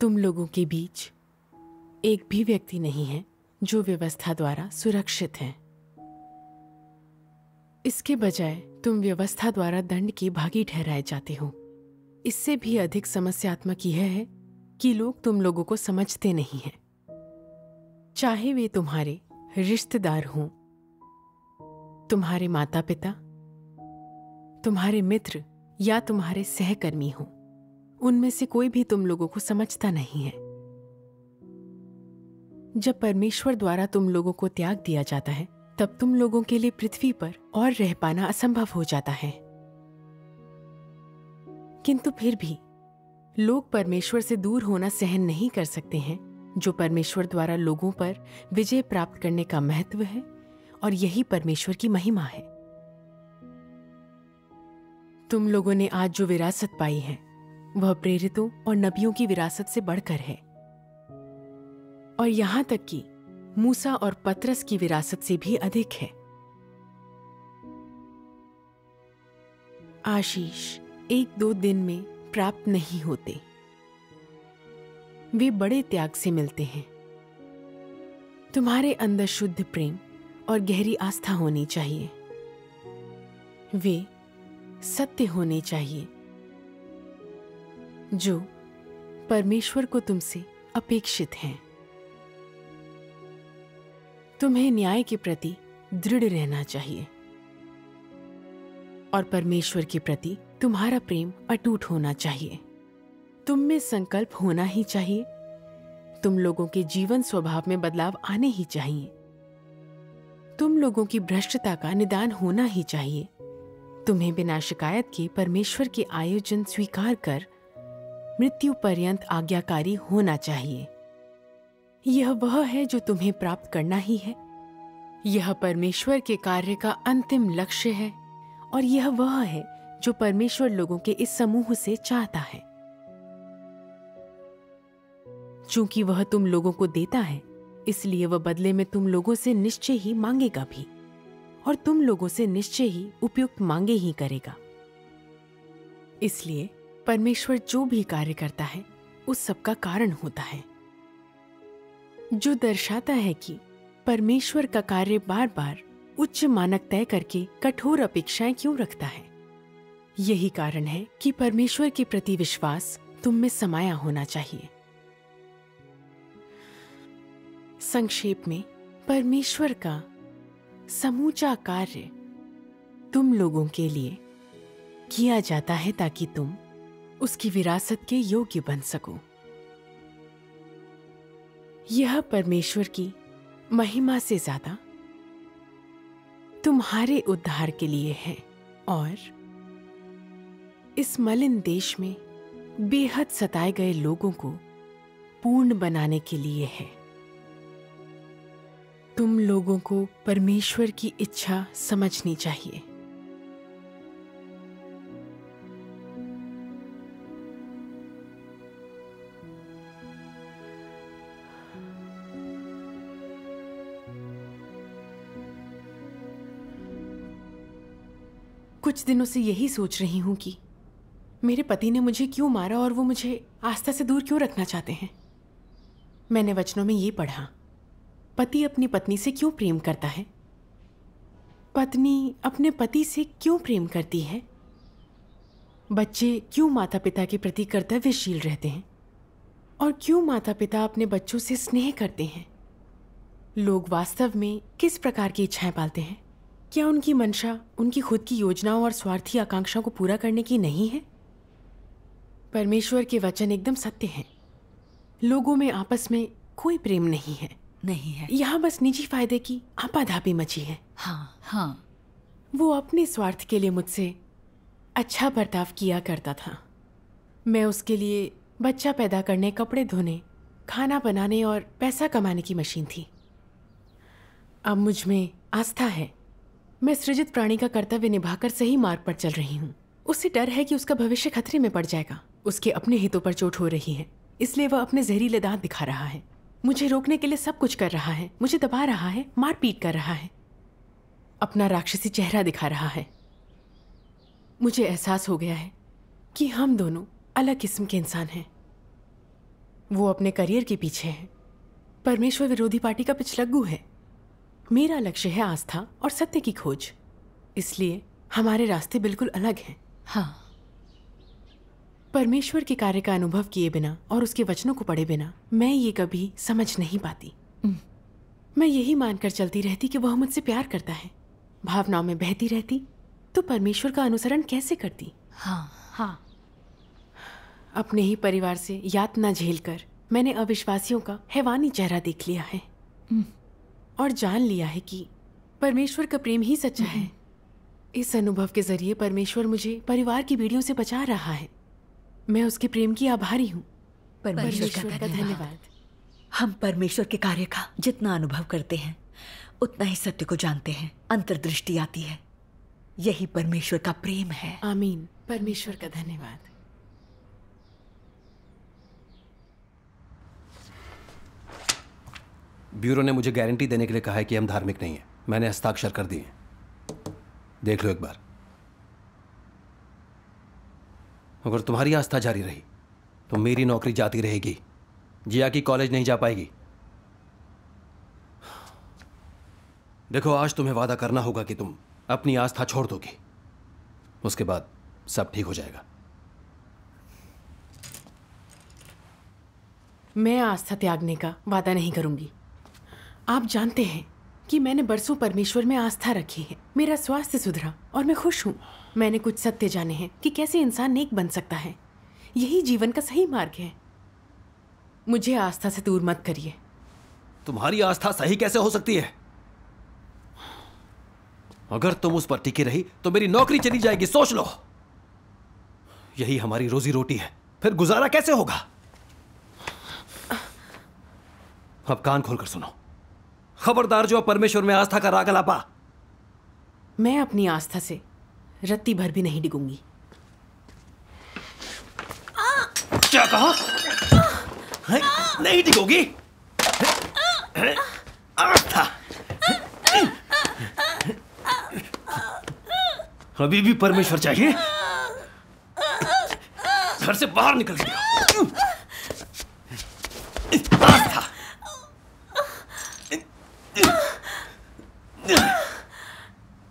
तुम लोगों के बीच एक भी व्यक्ति नहीं है जो व्यवस्था द्वारा सुरक्षित है। इसके बजाय तुम व्यवस्था द्वारा दंड के भागी ठहराए जाते हो। इससे भी अधिक समस्यात्मक यह है कि लोग तुम लोगों को समझते नहीं हैं। चाहे वे तुम्हारे रिश्तेदार हों, तुम्हारे माता पिता तुम्हारे मित्र या तुम्हारे सहकर्मी हों। उनमें से कोई भी तुम लोगों को समझता नहीं है। जब परमेश्वर द्वारा तुम लोगों को त्याग दिया जाता है, तब तुम लोगों के लिए पृथ्वी पर और रह पाना असंभव हो जाता है। किंतु फिर भी, लोग परमेश्वर से दूर होना सहन नहीं कर सकते हैं, जो परमेश्वर द्वारा लोगों पर विजय प्राप्त करने का महत्व है और यही परमेश्वर की महिमा है। तुम लोगों ने आज जो विरासत पाई है वह प्रेरितों और नबियों की विरासत से बढ़कर है। और यहाँ तक कि मूसा और पत्रस की विरासत से भी अधिक है। आशीष एक दो दिन में प्राप्त नहीं होते। वे बड़े त्याग से मिलते हैं। तुम्हारे अंदर शुद्ध प्रेम और गहरी आस्था होनी चाहिए। वे सत्य होने चाहिए। जो परमेश्वर को तुमसे अपेक्षित हैं। तुम्हें न्याय के प्रति दृढ़ रहना चाहिए और परमेश्वर के प्रति तुम्हारा प्रेम अटूट होना चाहिए। तुम में संकल्प होना ही चाहिए। तुम लोगों के जीवन स्वभाव में बदलाव आने ही चाहिए। तुम लोगों की भ्रष्टता का निदान होना ही चाहिए। तुम्हें बिना शिकायत के परमेश्वर के आयोजन स्वीकार कर मृत्यु पर्यंत आज्ञाकारी होना चाहिए। यह वह है जो तुम्हें प्राप्त करना ही है। यह परमेश्वर के कार्य का अंतिम लक्ष्य है और यह वह है जो परमेश्वर लोगों के इस समूह से चाहता है। चूँकि वह तुम लोगों को देता है, इसलिए वह बदले में तुम लोगों से निश्चय ही मांगेगा भी, और तुम लोगों से निश्चय ही उपयुक्त मांगे ही करेगा। इसलिए परमेश्वर जो भी कार्य करता है, उस सब का कारण होता है। जो दर्शाता है कि परमेश्वर का कार्य बार बार उच्च मानक तय करके कठोर अपेक्षाएँ क्यों रखता है? यही कारण है कि परमेश्वर के प्रति विश्वास तुम में समाया होना चाहिए। संक्षेप में, परमेश्वर का समूचा कार्य तुम लोगों के लिए किया जाता है ताकि तुम उसकी विरासत के योग्य बन सको। यह परमेश्वर की महिमा से ज़्यादा तुम्हारे उद्धार के लिए है और इस मलिन देश में बेहद सताए गए लोगों को पूर्ण बनाने के लिए है। तुम लोगों को परमेश्वर की इच्छा समझनी चाहिए। कुछ दिनों से यही सोच रही हूँ कि मेरे पति ने मुझे क्यों मारा और वो मुझे आस्था से दूर क्यों रखना चाहते हैं? मैंने वचनों में ये पढ़ा, पति अपनी पत्नी से क्यों प्रेम करता है? पत्नी अपने पति से क्यों प्रेम करती है? बच्चे क्यों माता पिता के प्रति कर्तव्यशील रहते हैं? और क्यों माता पिता अपने बच्चों से स्नेह करते हैं? लोग वास्तव में किस प्रकार की इच्छाएँ पालते हैं? क्या उनकी मंशा उनकी खुद की योजनाओं और स्वार्थी आकांक्षाओं को पूरा करने की नहीं है? परमेश्वर के वचन एकदम सत्य हैं। लोगों में आपस में कोई प्रेम नहीं है। नहीं है। यहाँ बस निजी फ़ायदे की आपाधापी मची है। हाँ हाँ। वो अपने स्वार्थ के लिए मुझसे अच्छा बर्ताव किया करता था। मैं उसके लिए बच्चा पैदा करने कपड़े धोने खाना बनाने और पैसा कमाने की मशीन थी। अब मुझमें आस्था है। मैं सृजित प्राणी का कर्तव्य निभाकर सही मार्ग पर चल रही हूँ। उससे डर है कि उसका भविष्य खतरे में पड़ जाएगा। उसके अपने हितों पर चोट हो रही है। इसलिए वह अपने जहरीले दांत दिखा रहा है। मुझे रोकने के लिए सब कुछ कर रहा है। मुझे दबा रहा है। मारपीट कर रहा है। अपना राक्षसी चेहरा दिखा रहा है। मुझे एहसास हो गया है कि हम दोनों अलग किस्म के इंसान हैं। वो अपने करियर के पीछे है। परमेश्वर विरोधी पार्टी का पिछलग्गू है। मेरा लक्ष्य है आस्था और सत्य की खोज। इसलिए हमारे रास्ते बिल्कुल अलग हैं। हाँ। परमेश्वर के कार्य का अनुभव किए बिना और उसके वचनों को पढ़े बिना मैं ये कभी समझ नहीं पाती। मैं यही मानकर चलती रहती कि वह मुझसे प्यार करता है। भावनाओं में बहती रहती तो परमेश्वर का अनुसरण कैसे करती? हाँ हाँ। अपने ही परिवार से यातना झेलकर मैंने अविश्वासियों का हैवानी चेहरा देख लिया है। और जान लिया है कि परमेश्वर का प्रेम ही सच्चा है। इस अनुभव के ज़रिए परमेश्वर मुझे परिवार की बीड़ियों से बचा रहा है। मैं उसके प्रेम की आभारी हूँ। परमेश्वर का धन्यवाद। हम परमेश्वर के कार्य का जितना अनुभव करते हैं उतना ही सत्य को जानते हैं। अंतर्दृष्टि आती है। यही परमेश्वर का प्रेम है। आमीन। परमेश्वर का धन्यवाद। ब्यूरो ने मुझे गारंटी देने के लिए कहा है कि हम धार्मिक नहीं हैं। मैंने हस्ताक्षर कर दिए देख लो एक बार। अगर तुम्हारी आस्था जारी रही तो मेरी नौकरी जाती रहेगी। जिया की कॉलेज नहीं जा पाएगी। देखो, आज तुम्हें वादा करना होगा कि तुम अपनी आस्था छोड़ दोगी। उसके बाद सब ठीक हो जाएगा। मैं आस्था त्यागने का वादा नहीं करूँगी। आप जानते हैं कि मैंने बरसों परमेश्वर में आस्था रखी है। मेरा स्वास्थ्य सुधरा और मैं खुश हूँ। मैंने कुछ सत्य जाने हैं कि कैसे इंसान नेक बन सकता है। यही जीवन का सही मार्ग है। मुझे आस्था से दूर मत करिए। तुम्हारी आस्था सही कैसे हो सकती है? अगर तुम उस पर टिकी रही तो मेरी नौकरी चली जाएगी, सोच लो। यही हमारी रोजी रोटी है। फिर गुजारा कैसे होगा? अब कान खोलकर सुनो। खबरदार जो परमेश्वर में आस्था का राग लापा मैं अपनी आस्था से रत्ती भर भी नहीं डिगूँगी। क्या कहा? है? नहीं टिकोगी आस्था। अभी भी परमेश्वर चाहिए? घर से बाहर निकल गया। आस्था।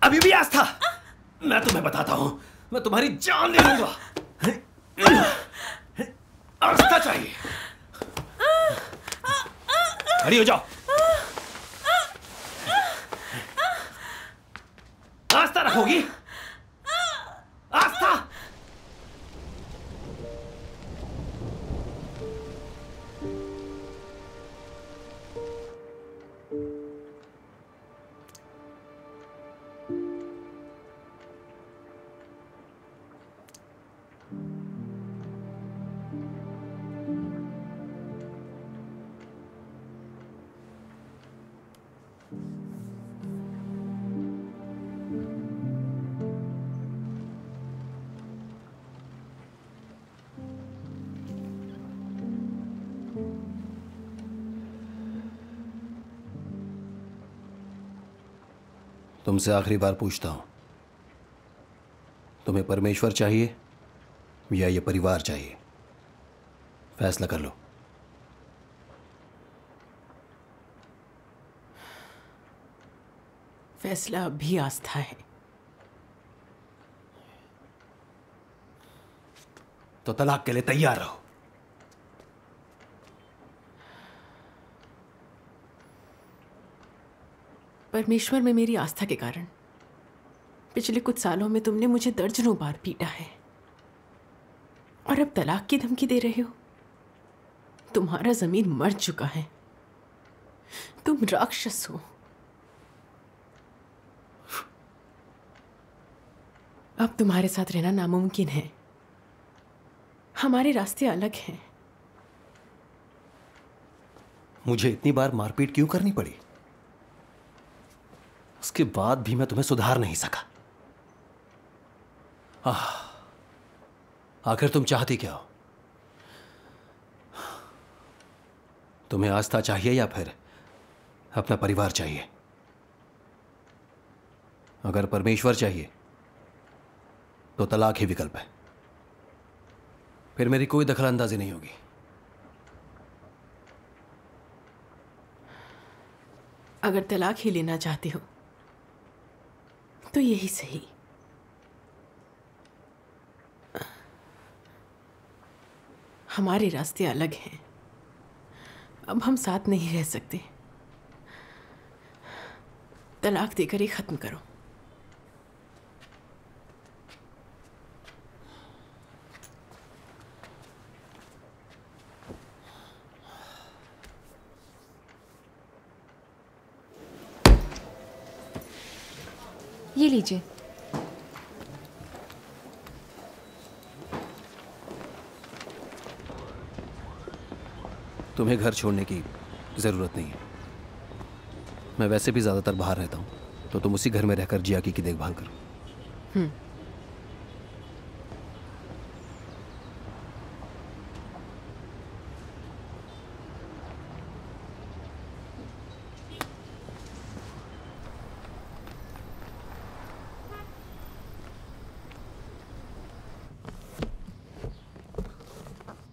अभी भी आस्था। मैं तुम्हें बताता हूँ, मैं तुम्हारी जान ले लूँगा। आस्था चाहिए। खड़ी हो जाओ। आस्था रखोगी? तुमसे आखिरी बार पूछता हूँ। तुम्हें परमेश्वर चाहिए या ये परिवार चाहिए? फैसला कर लो। फैसला भी आस्था है। तो तलाक के लिए तैयार रहो। परमेश्वर में मेरी आस्था के कारण। पिछले कुछ सालों में तुमने मुझे दर्जनों बार पीटा है। और अब तलाक की धमकी दे रहे हो। तुम्हारा ज़मीन मर चुका है। तुम राक्षस हो। अब तुम्हारे साथ रहना नामुमकिन है। हमारे रास्ते अलग हैं। मुझे इतनी बार मारपीट क्यों करनी पड़ी? उसके बाद भी मैं तुम्हें सुधार नहीं सका। आखिर तुम चाहती क्या हो? तुम्हें आस्था चाहिए या फिर अपना परिवार चाहिए? अगर परमेश्वर चाहिए तो तलाक ही विकल्प है। फिर मेरी कोई दखल अंदाजी नहीं होगी। अगर तलाक ही लेना चाहती हो तो यही सही। हमारे रास्ते अलग हैं। अब हम साथ नहीं रह सकते। तलाक देकर ही खत्म करो। ये लीजिए। तुम्हें घर छोड़ने की ज़रूरत नहीं है। मैं वैसे भी ज़्यादातर बाहर रहता हूँ तो तुम उसी घर में रहकर जिया की, की देखभाल करो।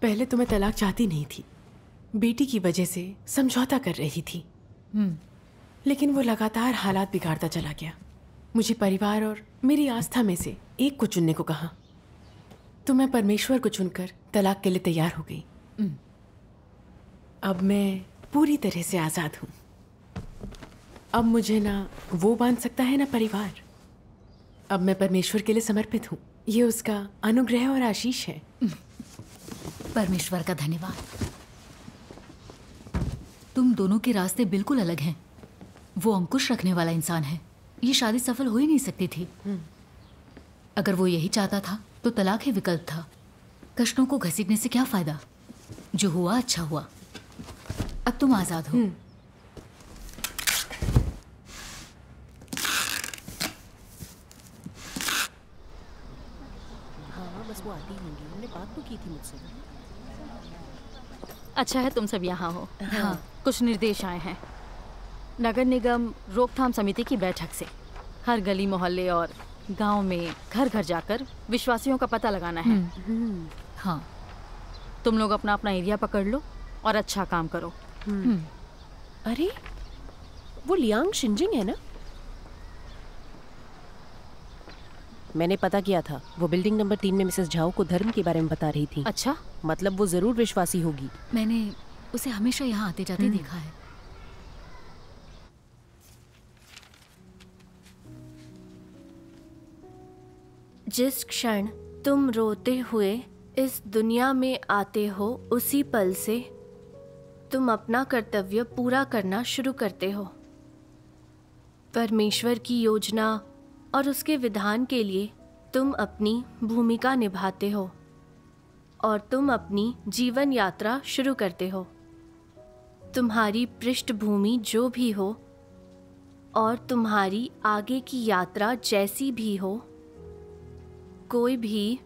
पहले तो मैं तलाक चाहती नहीं थी। बेटी की वजह से समझौता कर रही थी। हम्म। लेकिन वो लगातार हालात बिगाड़ता चला गया। मुझे परिवार और मेरी आस्था में से एक को चुनने को कहा। तो मैं परमेश्वर को चुनकर तलाक के लिए तैयार हो गई। हम्म। अब मैं पूरी तरह से आज़ाद हूँ। अब मुझे ना वो बाँध सकता है ना परिवार। अब मैं परमेश्वर के लिए समर्पित हूँ। ये उसका अनुग्रह और आशीष है। परमेश्वर का धन्यवाद। तुम दोनों के रास्ते बिल्कुल अलग हैं। वो अंकुश रखने वाला इंसान है। ये शादी सफल हो ही नहीं सकती थी। अगर वो यही चाहता था तो तलाक ही विकल्प था। कष्टों को घसीटने से क्या फ़ायदा? जो हुआ अच्छा हुआ। अब तुम आज़ाद हो। हाँ बस वो आती होंगी। उन्होंने बात तो की थी मुझसे। अच्छा है तुम सब यहाँ हो। हाँ। कुछ निर्देश आए हैं। नगर निगम रोकथाम समिति की बैठक से हर गली मोहल्ले और गाँव में घर घर जाकर विश्वासियों का पता लगाना है। हाँ। तुम लोग अपना अपना एरिया पकड़ लो और अच्छा काम करो। अरे वो लियांग शिंजिंग है ना? मैंने पता किया था। वो बिल्डिंग नंबर तीन में मिसेस झाओ को धर्म के बारे में बता रही थी। अच्छा। मतलब वो ज़रूर विश्वासी होगी। मैंने उसे हमेशा यहाँ आते जाते देखा है। जिस क्षण तुम रोते हुए इस दुनिया में आते हो उसी पल से तुम अपना कर्तव्य पूरा करना शुरू करते हो। परमेश्वर की योजना और उसके विधान के लिए तुम अपनी भूमिका निभाते हो और तुम अपनी जीवन यात्रा शुरू करते हो। तुम्हारी पृष्ठभूमि जो भी हो और तुम्हारी आगे की यात्रा जैसी भी हो, कोई भी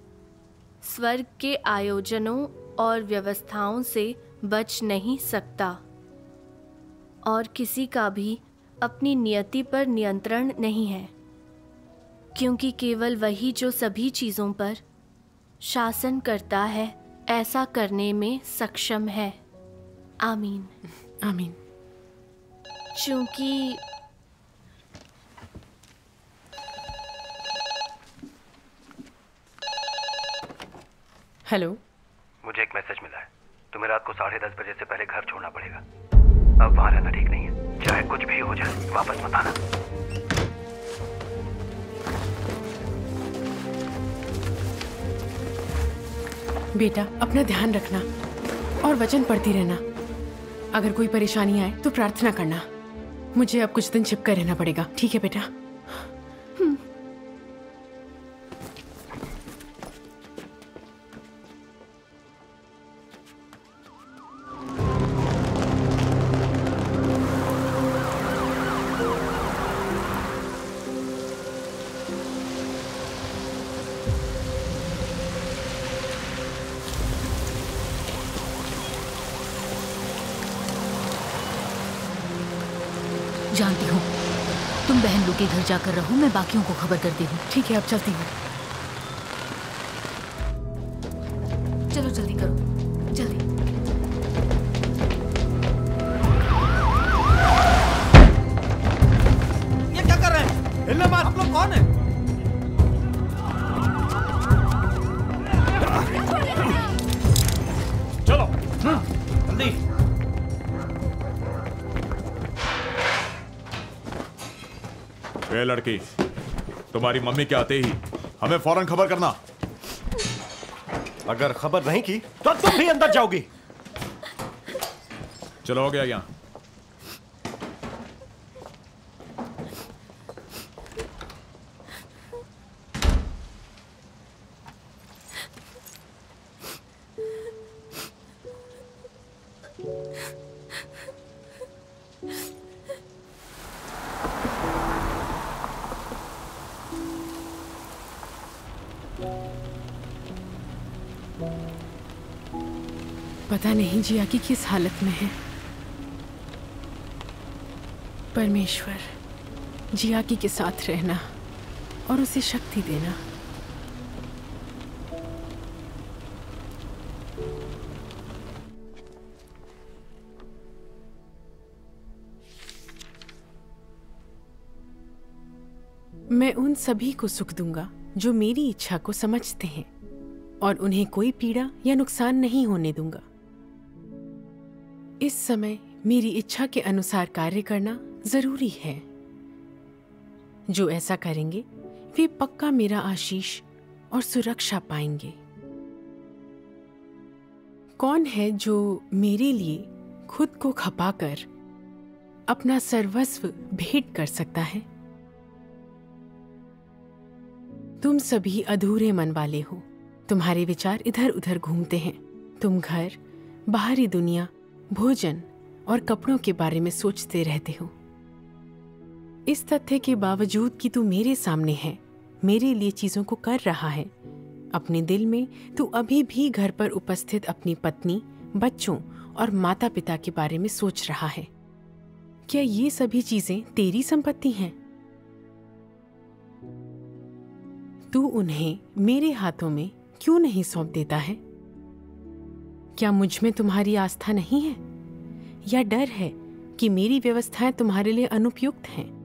स्वर्ग के आयोजनों और व्यवस्थाओं से बच नहीं सकता और किसी का भी अपनी नियति पर नियंत्रण नहीं है। क्योंकि केवल वही जो सभी चीज़ों पर शासन करता है ऐसा करने में सक्षम है। आमीन। आमीन। चूँकि हेलो। मुझे एक मैसेज मिला है। तुम्हें रात को साढ़े दस बजे से पहले घर छोड़ना पड़ेगा। अब वहाँ रहना ठीक नहीं है। चाहे कुछ भी हो जाए वापस मत आना। बेटा, अपना ध्यान रखना और वचन पढ़ती रहना। अगर कोई परेशानी आए तो प्रार्थना करना। मुझे अब कुछ दिन छिपकर रहना पड़ेगा। ठीक है बेटा? घर जाकर रहूँ मैं बाकियों को खबर करती हूँ। ठीक है अब चलती हूँ। ए लड़की। तुम्हारी मम्मी के आते ही हमें फ़ौरन खबर करना। अगर खबर नहीं की तो तुम भी अंदर जाओगी। चलो हो गया यहाँ। पता नहीं जिया की किस हालत में है। परमेश्वर, जिया की के साथ रहना और उसे शक्ति देना। मैं उन सभी को सुख दूँगा जो मेरी इच्छा को समझते हैं। और उन्हें कोई पीड़ा या नुकसान नहीं होने दूँगा। इस समय मेरी इच्छा के अनुसार कार्य करना ज़रूरी है। जो ऐसा करेंगे, वे पक्का मेरा आशीष और सुरक्षा पाएँगे। कौन है जो मेरे लिए खुद को खपाकर अपना सर्वस्व भेंट कर सकता है? तुम सभी अधूरे मन वाले हो। तुम्हारे विचार इधर उधर घूमते हैं। तुम घर, बाहरी दुनिया, भोजन और कपड़ों के बारे में सोचते रहते हो। इस तथ्य के बावजूद कि तू मेरे सामने है, मेरे लिए चीज़ों को कर रहा है। अपने दिल में तू अभी भी घर पर उपस्थित अपनी पत्नी, बच्चों और माता पिता के बारे में सोच रहा है। क्या ये सभी चीज़ें तेरी संपत्ति हैं? तू उन्हें मेरे हाथों में क्यों नहीं सौंप देता है? क्या मुझमें तुम्हारी आस्था नहीं है? या डर है कि मेरी व्यवस्थाएँ तुम्हारे लिए अनुपयुक्त हैं?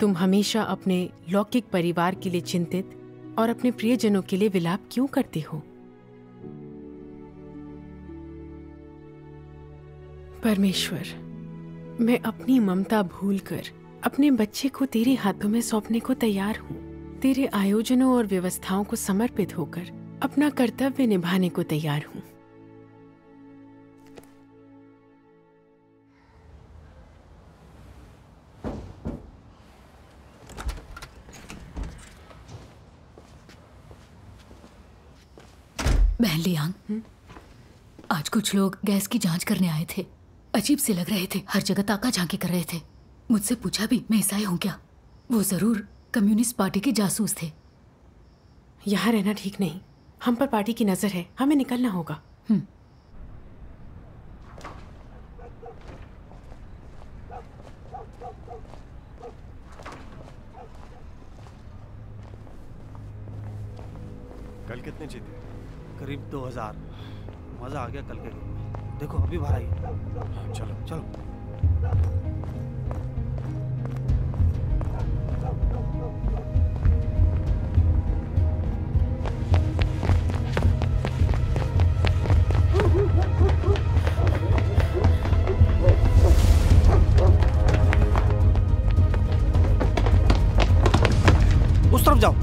तुम हमेशा अपने लौकिक परिवार के लिए चिंतित और अपने प्रियजनों के लिए विलाप क्यों करते हो? परमेश्वर, मैं अपनी ममता भूलकर अपने बच्चे को तेरे हाथों में सौंपने को तैयार हूँ। तेरे आयोजनों और व्यवस्थाओं को समर्पित होकर अपना कर्तव्य निभाने को तैयार हूँ। बहन लियांग आज कुछ लोग गैस की जाँच करने आए थे। अजीब से लग रहे थे हर जगह ताका झांकी कर रहे थे। मुझसे पूछा भी मैं ईसाई हूँ क्या? वो ज़रूर कम्युनिस्ट पार्टी के जासूस थे। यहाँ रहना ठीक नहीं। हम पर पार्टी की नज़र है। हमें निकलना होगा। कल कितने जीते? करीब दो हज़ार। मज़ा आ गया कल के देखो अभी बाहर आई चलो चलो। उस तरफ़ जाओ।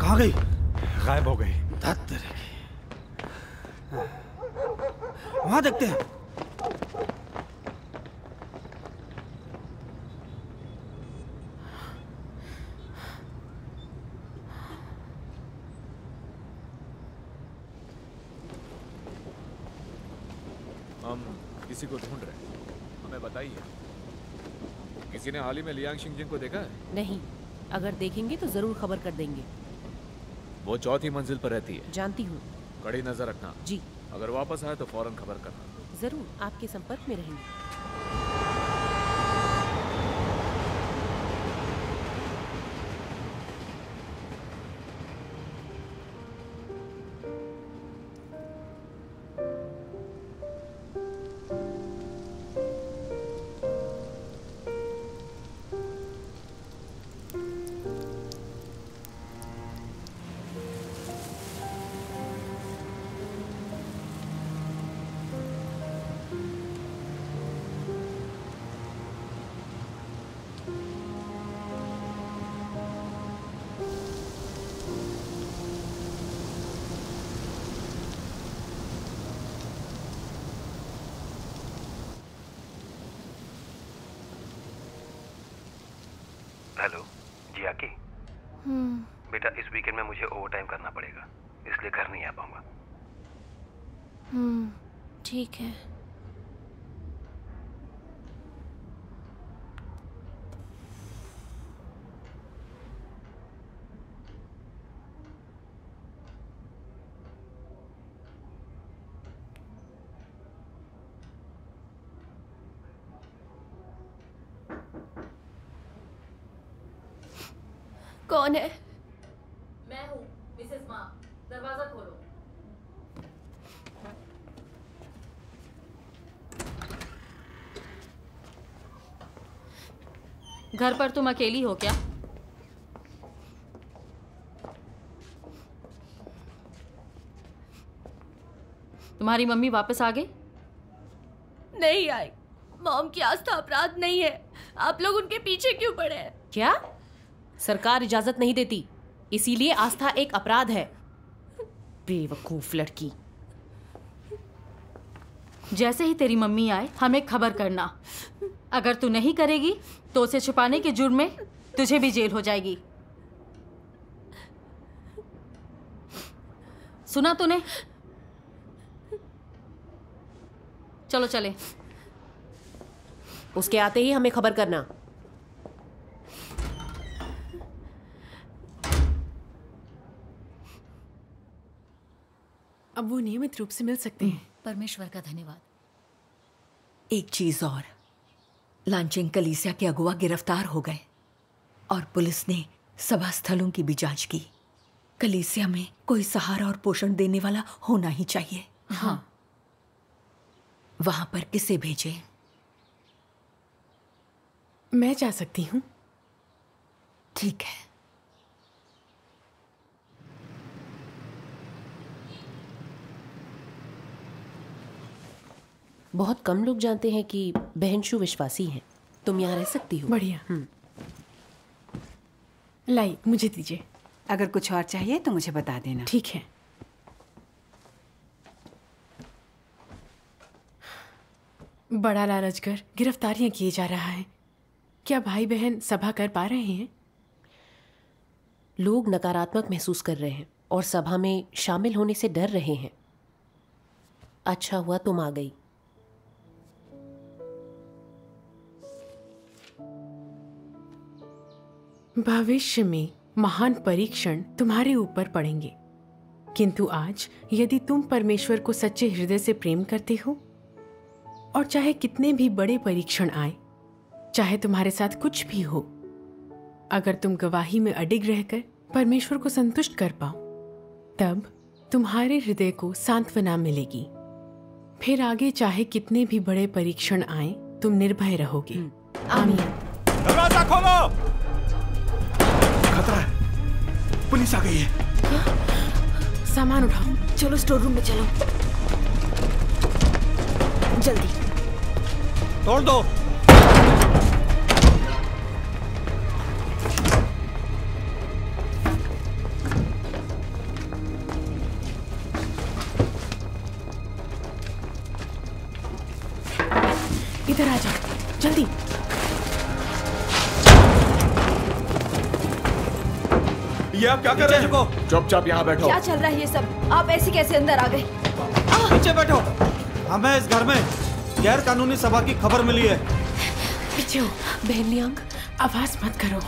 कहा गई? गायब हो गई। हाँ। वहाँ देखते हैं। हाल ही में लियांग शिंगजिंग को देखा है? नहीं। अगर देखेंगे तो ज़रूर खबर कर देंगे। वो चौथी मंजिल पर रहती है। जानती हूँ। कड़ी नज़र रखना। जी। अगर वापस आए तो फ़ौरन खबर करना। ज़रूर। आपके संपर्क में रहेंगे। बेटा इस वीकेंड में मुझे ओवरटाइम करना पड़ेगा, इसलिए घर नहीं आ पाऊँगा। हम्म ठीक है कौन है मैं हूँ मिसेस माँ दरवाज़ा खोलो घर पर तुम अकेली हो क्या? तुम्हारी मम्मी वापस आ गई? नहीं आई। मॉम की आस्था अपराध नहीं है। आप लोग उनके पीछे क्यों पड़े हैं? क्या? सरकार इजाज़त नहीं देती। इसीलिए आस्था एक अपराध है। बेवकूफ़ लड़की। जैसे ही तेरी मम्मी आए हमें खबर करना। अगर तू नहीं करेगी तो उसे छुपाने के जुर्म में तुझे भी जेल हो जाएगी। सुना तूने? चलो चले। उसके आते ही हमें खबर करना। अब वो नियमित रूप से मिल सकते हैं। परमेश्वर का धन्यवाद। एक चीज़ और। लांचिंग कलीसिया के अगुआ गिरफ़्तार हो गए और पुलिस ने सभा स्थलों की भी जाँच की। कलीसिया में कोई सहारा और पोषण देने वाला होना ही चाहिए। हाँ। वहाँ पर किसे भेजे? मैं जा सकती हूँ। ठीक है। बहुत कम लोग जानते हैं कि बहनशु विश्वासी हैं। तुम यहाँ रह सकती हो। बढ़िया। लाई मुझे दीजिए। अगर कुछ और चाहिए तो मुझे बता देना। ठीक है। बड़ा लालच कर गिरफ्तारियाँ किए जा रहा है। क्या भाई बहन सभा कर पा रहे हैं? लोग नकारात्मक महसूस कर रहे हैं और सभा में शामिल होने से डर रहे हैं। अच्छा हुआ तुम आ गई। भविष्य में महान परीक्षण तुम्हारे ऊपर पड़ेंगे। किंतु आज यदि तुम परमेश्वर को सच्चे हृदय से प्रेम करते हो और चाहे कितने भी बड़े परीक्षण आए चाहे तुम्हारे साथ कुछ भी हो अगर तुम गवाही में अडिग रहकर परमेश्वर को संतुष्ट कर पाओ तब तुम्हारे हृदय को सांत्वना मिलेगी। फिर आगे चाहे कितने भी बड़े परीक्षण आए तुम निर्भय रहोगे। आमीन। दरवाज़ा खोलो। खतरा है पुलिस आ गई है। सामान उठाओ। चलो स्टोर रूम में चलो। जल्दी। तोड़ दो। इधर आ जाओ। जल्दी। ये आप क्या कर रहे हैं? चुपचाप यहाँ बैठो। क्या चल रहा है ये सब? आप ऐसे कैसे अंदर आ गए? पीछे बैठो। हमें इस घर में गैर कानूनी सभा की खबर मिली है। पीछे हो बहन आवाज़ मत करो।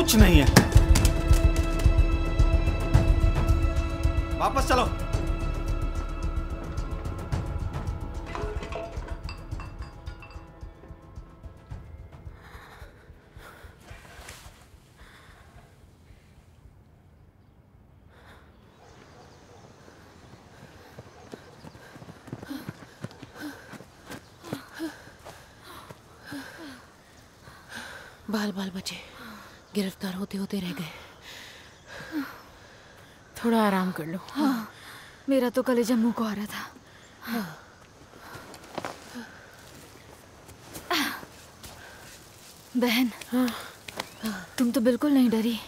कुछ नहीं है। वापस चलो। बाल बाल बचे। होते होते रह गए। थोड़ा आराम कर लो। हाँ, मेरा तो कलेजा मुँह को आ रहा था। बहन हाँ। तुम तो बिल्कुल नहीं डरी।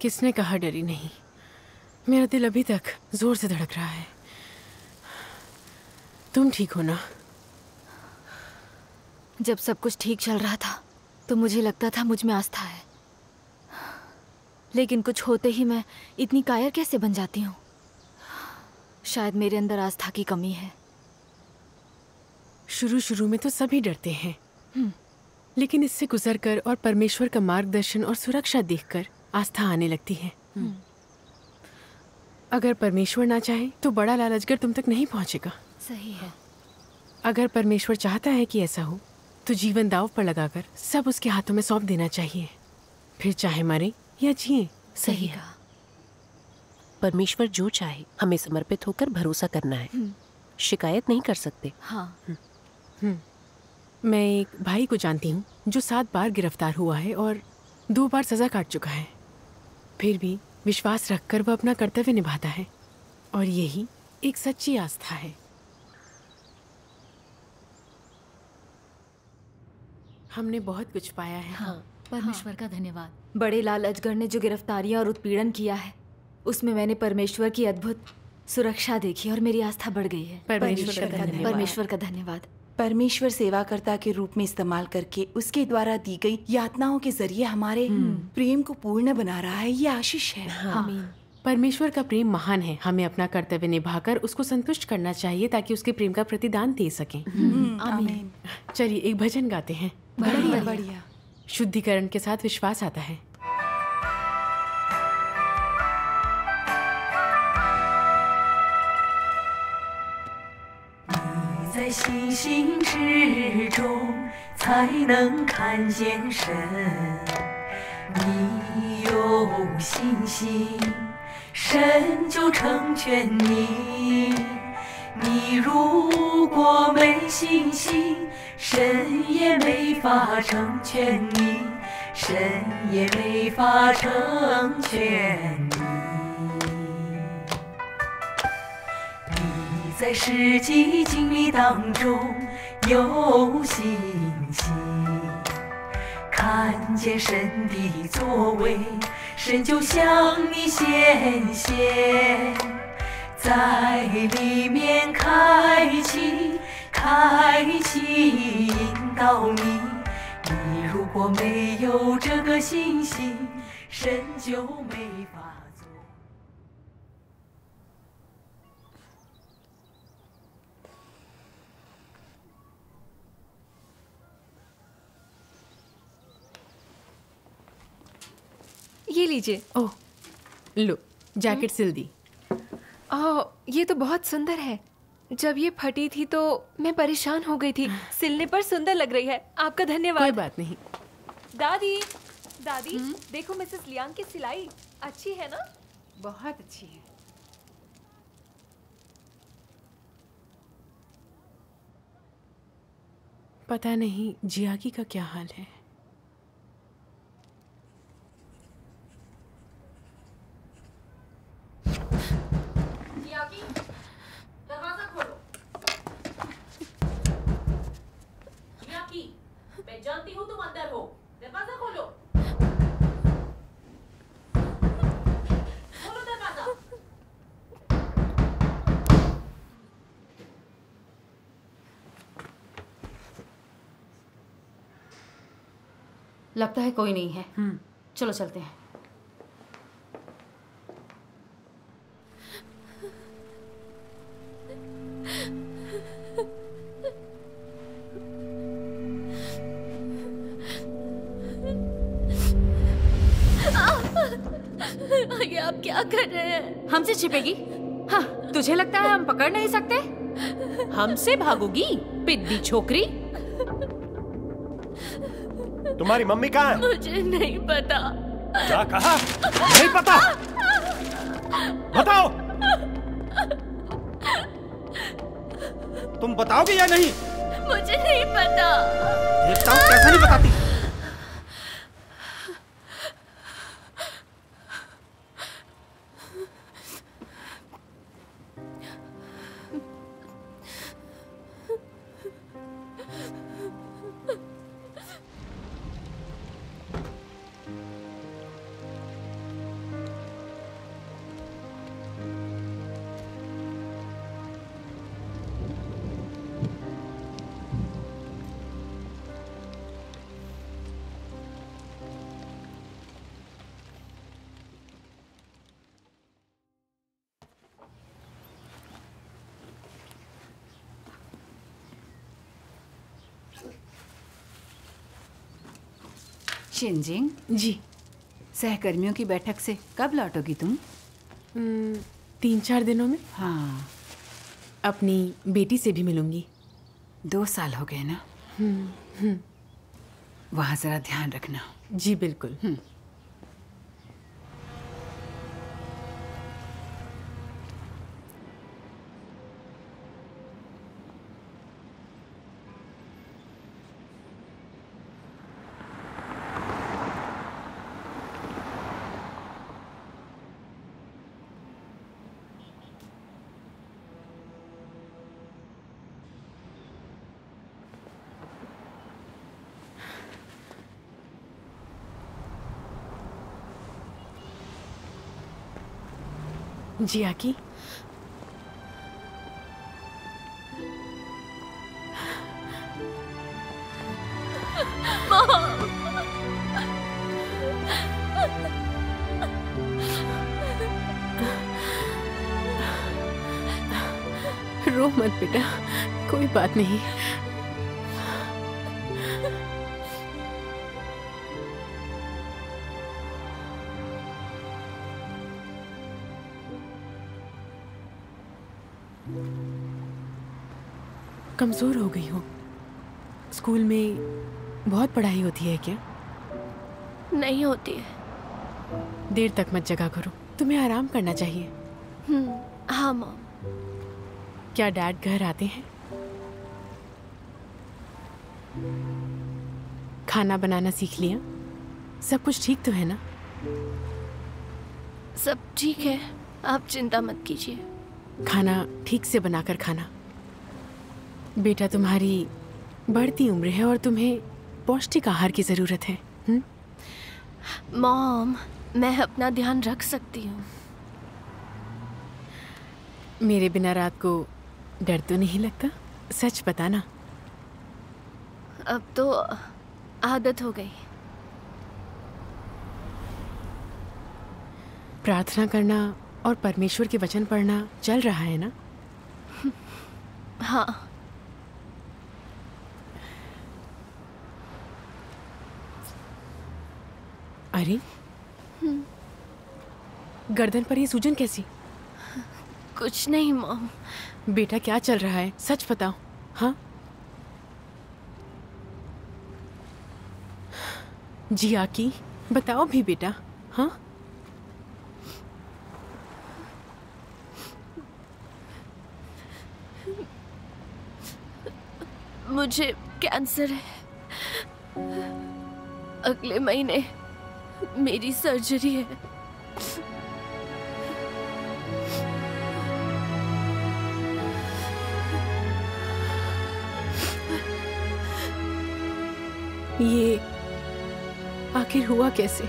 किसने कहा डरी नहीं? मेरा दिल अभी तक ज़ोर से धड़क रहा है। तुम ठीक हो ना? जब सब कुछ ठीक चल रहा था तो मुझे लगता था मुझमें आस्था है। लेकिन कुछ होते ही मैं इतनी कायर कैसे बन जाती हूँ? शायद मेरे अंदर आस्था की कमी है। शुरू शुरू में तो सभी डरते हैं। लेकिन इससे गुजरकर और परमेश्वर का मार्गदर्शन और सुरक्षा देखकर आस्था आने लगती है। अगर परमेश्वर ना चाहे तो बड़ा लालचगर तुम तक नहीं पहुंचेगा। सही है। अगर परमेश्वर चाहता है कि ऐसा हो तो जीवन दाव पर लगाकर सब उसके हाथों में सौंप देना चाहिए। फिर चाहे मरे या जिए सही है। परमेश्वर जो चाहे हमें समर्पित होकर भरोसा करना है। शिकायत नहीं कर सकते। हाँ। हम्म। मैं एक भाई को जानती हूँ जो सात बार गिरफ़्तार हुआ है और दो बार सजा काट चुका है। फिर भी विश्वास रखकर वह अपना कर्तव्य निभाता है और यही एक सच्ची आस्था है। हमने बहुत कुछ पाया है। हाँ परमेश्वर हाँ। का धन्यवाद। बड़े लाल अजगर ने जो गिरफ्तारियाँ और उत्पीड़न किया है उसमें मैंने परमेश्वर की अद्भुत सुरक्षा देखी और मेरी आस्था बढ़ गई है। परमेश्वर का धन्यवाद। परमेश्वर का धन्यवाद। परमेश्वर सेवाकर्ता के रूप में इस्तेमाल करके उसके द्वारा दी गई यातनाओं के ज़रिए हमारे प्रेम को पूर्ण बना रहा है ये आशीष है। आमीन। परमेश्वर का प्रेम महान है। हमें अपना कर्तव्य निभाकर उसको संतुष्ट करना चाहिए ताकि उसके प्रेम का प्रतिदान दे सके। चलिए एक भजन गाते हैं। बढ़िया बढ़िया शुद्धिकरण के साथ विश्वास आता है 在星星之中才能看见神。你有信心，神就成全你。 你如果没信心，神也没法成全你，神也没法成全你。你在实际经历当中有信心，看见神的作为，神就向你显现，在里面开启，开启引导你。你如果没有这个信心，神就没法做。ये लीजिए ओह लो जैकेट सिल दी ओह ये तो बहुत सुंदर है। जब ये फटी थी तो मैं परेशान हो गई थी। सिलने पर सुंदर लग रही है। आपका धन्यवाद। कोई बात नहीं। दादी दादी हुँ? देखो मिसेस लियांग की सिलाई। अच्छी है ना? बहुत अच्छी है। पता नहीं जियागी का क्या हाल है? लगता है कोई नहीं है। चलो चलते हैं। ये आप क्या कर रहे हैं? हमसे छिपेगी? हाँ तुझे लगता है हम पकड़ नहीं सकते? हमसे भागोगी पिद्दी छोकरी? तुम्हारी मम्मी कहाँ है? मुझे नहीं पता। क्या कहा? नहीं पता। बताओ। तुम बताओगे या नहीं? मुझे नहीं पता। देखता हूँ कैसे नहीं बताती। शिनजिंग जी। सहकर्मियों की बैठक से कब लौटोगी तुम? हम्म, तीन चार दिनों में। हाँ। अपनी बेटी से भी मिलूँगी। दो साल हो गए ना? हम्म, हम्म, वहाँ जरा ध्यान रखना। जी बिल्कुल। जी आकी। रो मत बेटा कोई बात नहीं। कमज़ोर हो गई हो। स्कूल में बहुत पढ़ाई होती है क्या? नहीं होती है। देर तक मत जगा करो। तुम्हें आराम करना चाहिए। हम्म, हाँ मॉम क्या डैड घर आते हैं? खाना बनाना सीख लिया? सब कुछ ठीक तो है ना? सब ठीक है। आप चिंता मत कीजिए। खाना ठीक से बनाकर खाना। बेटा तुम्हारी बढ़ती उम्र है और तुम्हें पौष्टिक आहार की ज़रूरत है मॉम मैं अपना ध्यान रख सकती हूँ। मेरे बिना रात को डर तो नहीं लगता सच बताना। अब तो आदत हो गई। प्रार्थना करना और परमेश्वर के वचन पढ़ना चल रहा है ना? हाँ। अरे गर्दन पर ये सूजन कैसी? कुछ नहीं मॉम। बेटा क्या चल रहा है? सच बताओ हाँ? जी आकी बताओ भी बेटा हाँ? मुझे कैंसर है। अगले महीने मेरी सर्जरी है। ये आखिर हुआ कैसे?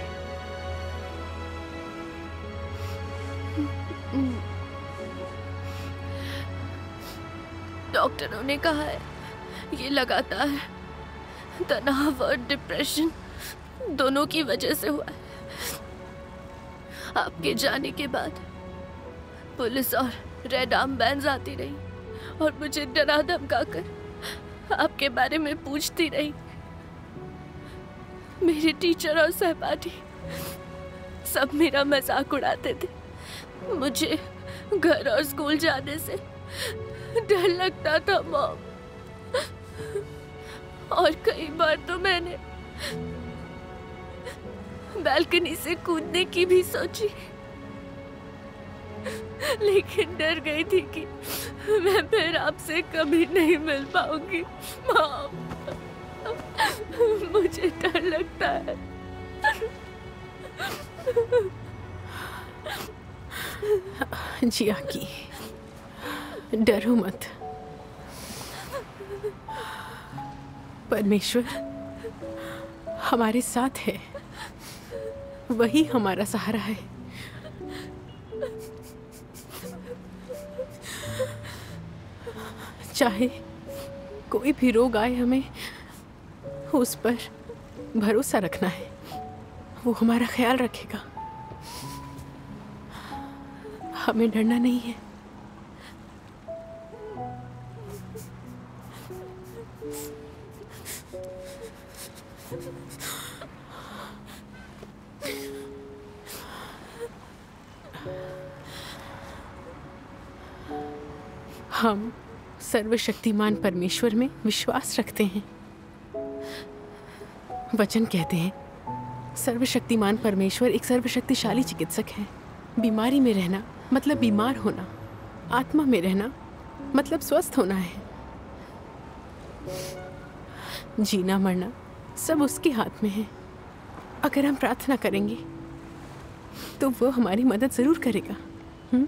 डॉक्टरों ने कहा है, ये लगातार तनाव और डिप्रेशन दोनों की वजह से हुआ आपके जाने के बाद पुलिस और रेड आर्म बैंड आती रही और मुझे डरा धमका कर आपके बारे में पूछती रही। मेरे टीचर और सहपाठी सब मेरा मज़ाक उड़ाते थे। मुझे घर और स्कूल जाने से डर लगता था, मॉम। और कई बार तो मैंने बालकनी से कूदने की भी सोची। लेकिन डर गई थी कि मैं फिर आपसे कभी नहीं मिल पाऊँगी। मुझे डर लगता है। जी आकी डरो मत। परमेश्वर हमारे साथ है। वही हमारा सहारा है। चाहे कोई भी रोग आए हमें, उस पर भरोसा रखना है। वो हमारा ख्याल रखेगा। हमें डरना नहीं है। हम सर्वशक्तिमान परमेश्वर में विश्वास रखते हैं। वचन कहते हैं, सर्वशक्तिमान परमेश्वर एक सर्वशक्तिशाली चिकित्सक है। बीमारी में रहना मतलब बीमार होना, आत्मा में रहना मतलब स्वस्थ होना है। जीना मरना सब उसके हाथ में है। अगर हम प्रार्थना करेंगे तो वो हमारी मदद ज़रूर करेगा। हुँ?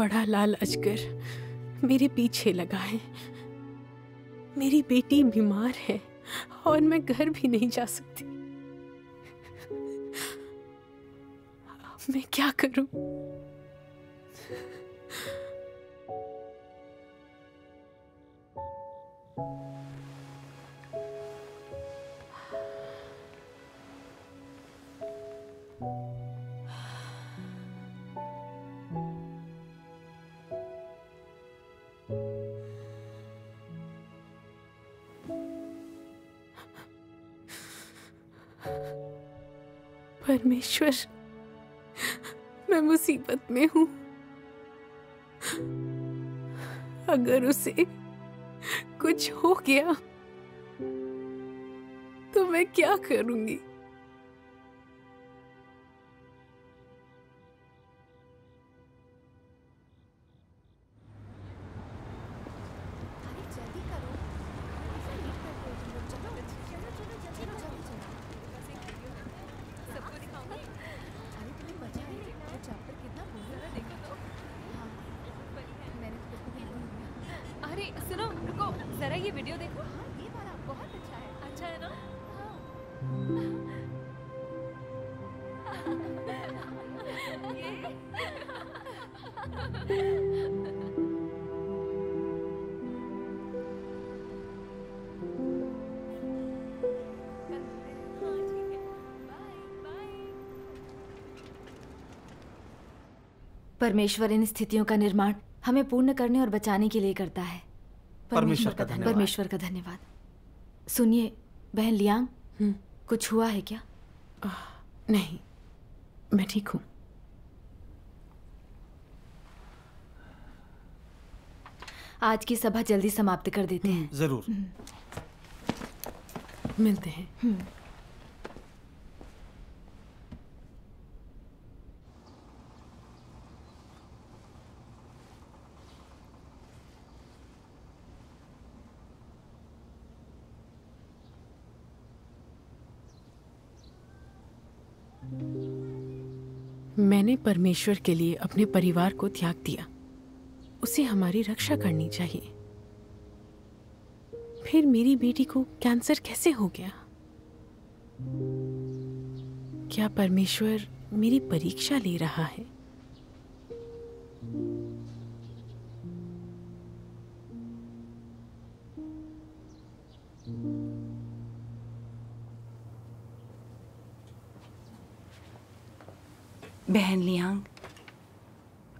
बड़ा लाल अजगर मेरे पीछे लगा है। मेरी बेटी बीमार है और मैं घर भी नहीं जा सकती। मैं क्या करूँ? परमेश्वर। मैं मुसीबत में हूँ। अगर उसे कुछ हो गया तो मैं क्या करूँगी? परमेश्वर इन स्थितियों का निर्माण हमें पूर्ण करने और बचाने के लिए करता है। परमेश्वर का धन्यवाद। परमेश्वर का धन्यवाद। सुनिए बहन लियांग कुछ हुआ है क्या? नहीं मैं ठीक हूँ। आज की सभा जल्दी समाप्त कर देते हैं। ज़रूर। मिलते हैं। मैंने परमेश्वर के लिए अपने परिवार को त्याग दिया। उसे हमारी रक्षा करनी चाहिए। फिर मेरी बेटी को कैंसर कैसे हो गया? क्या परमेश्वर मेरी परीक्षा ले रहा है?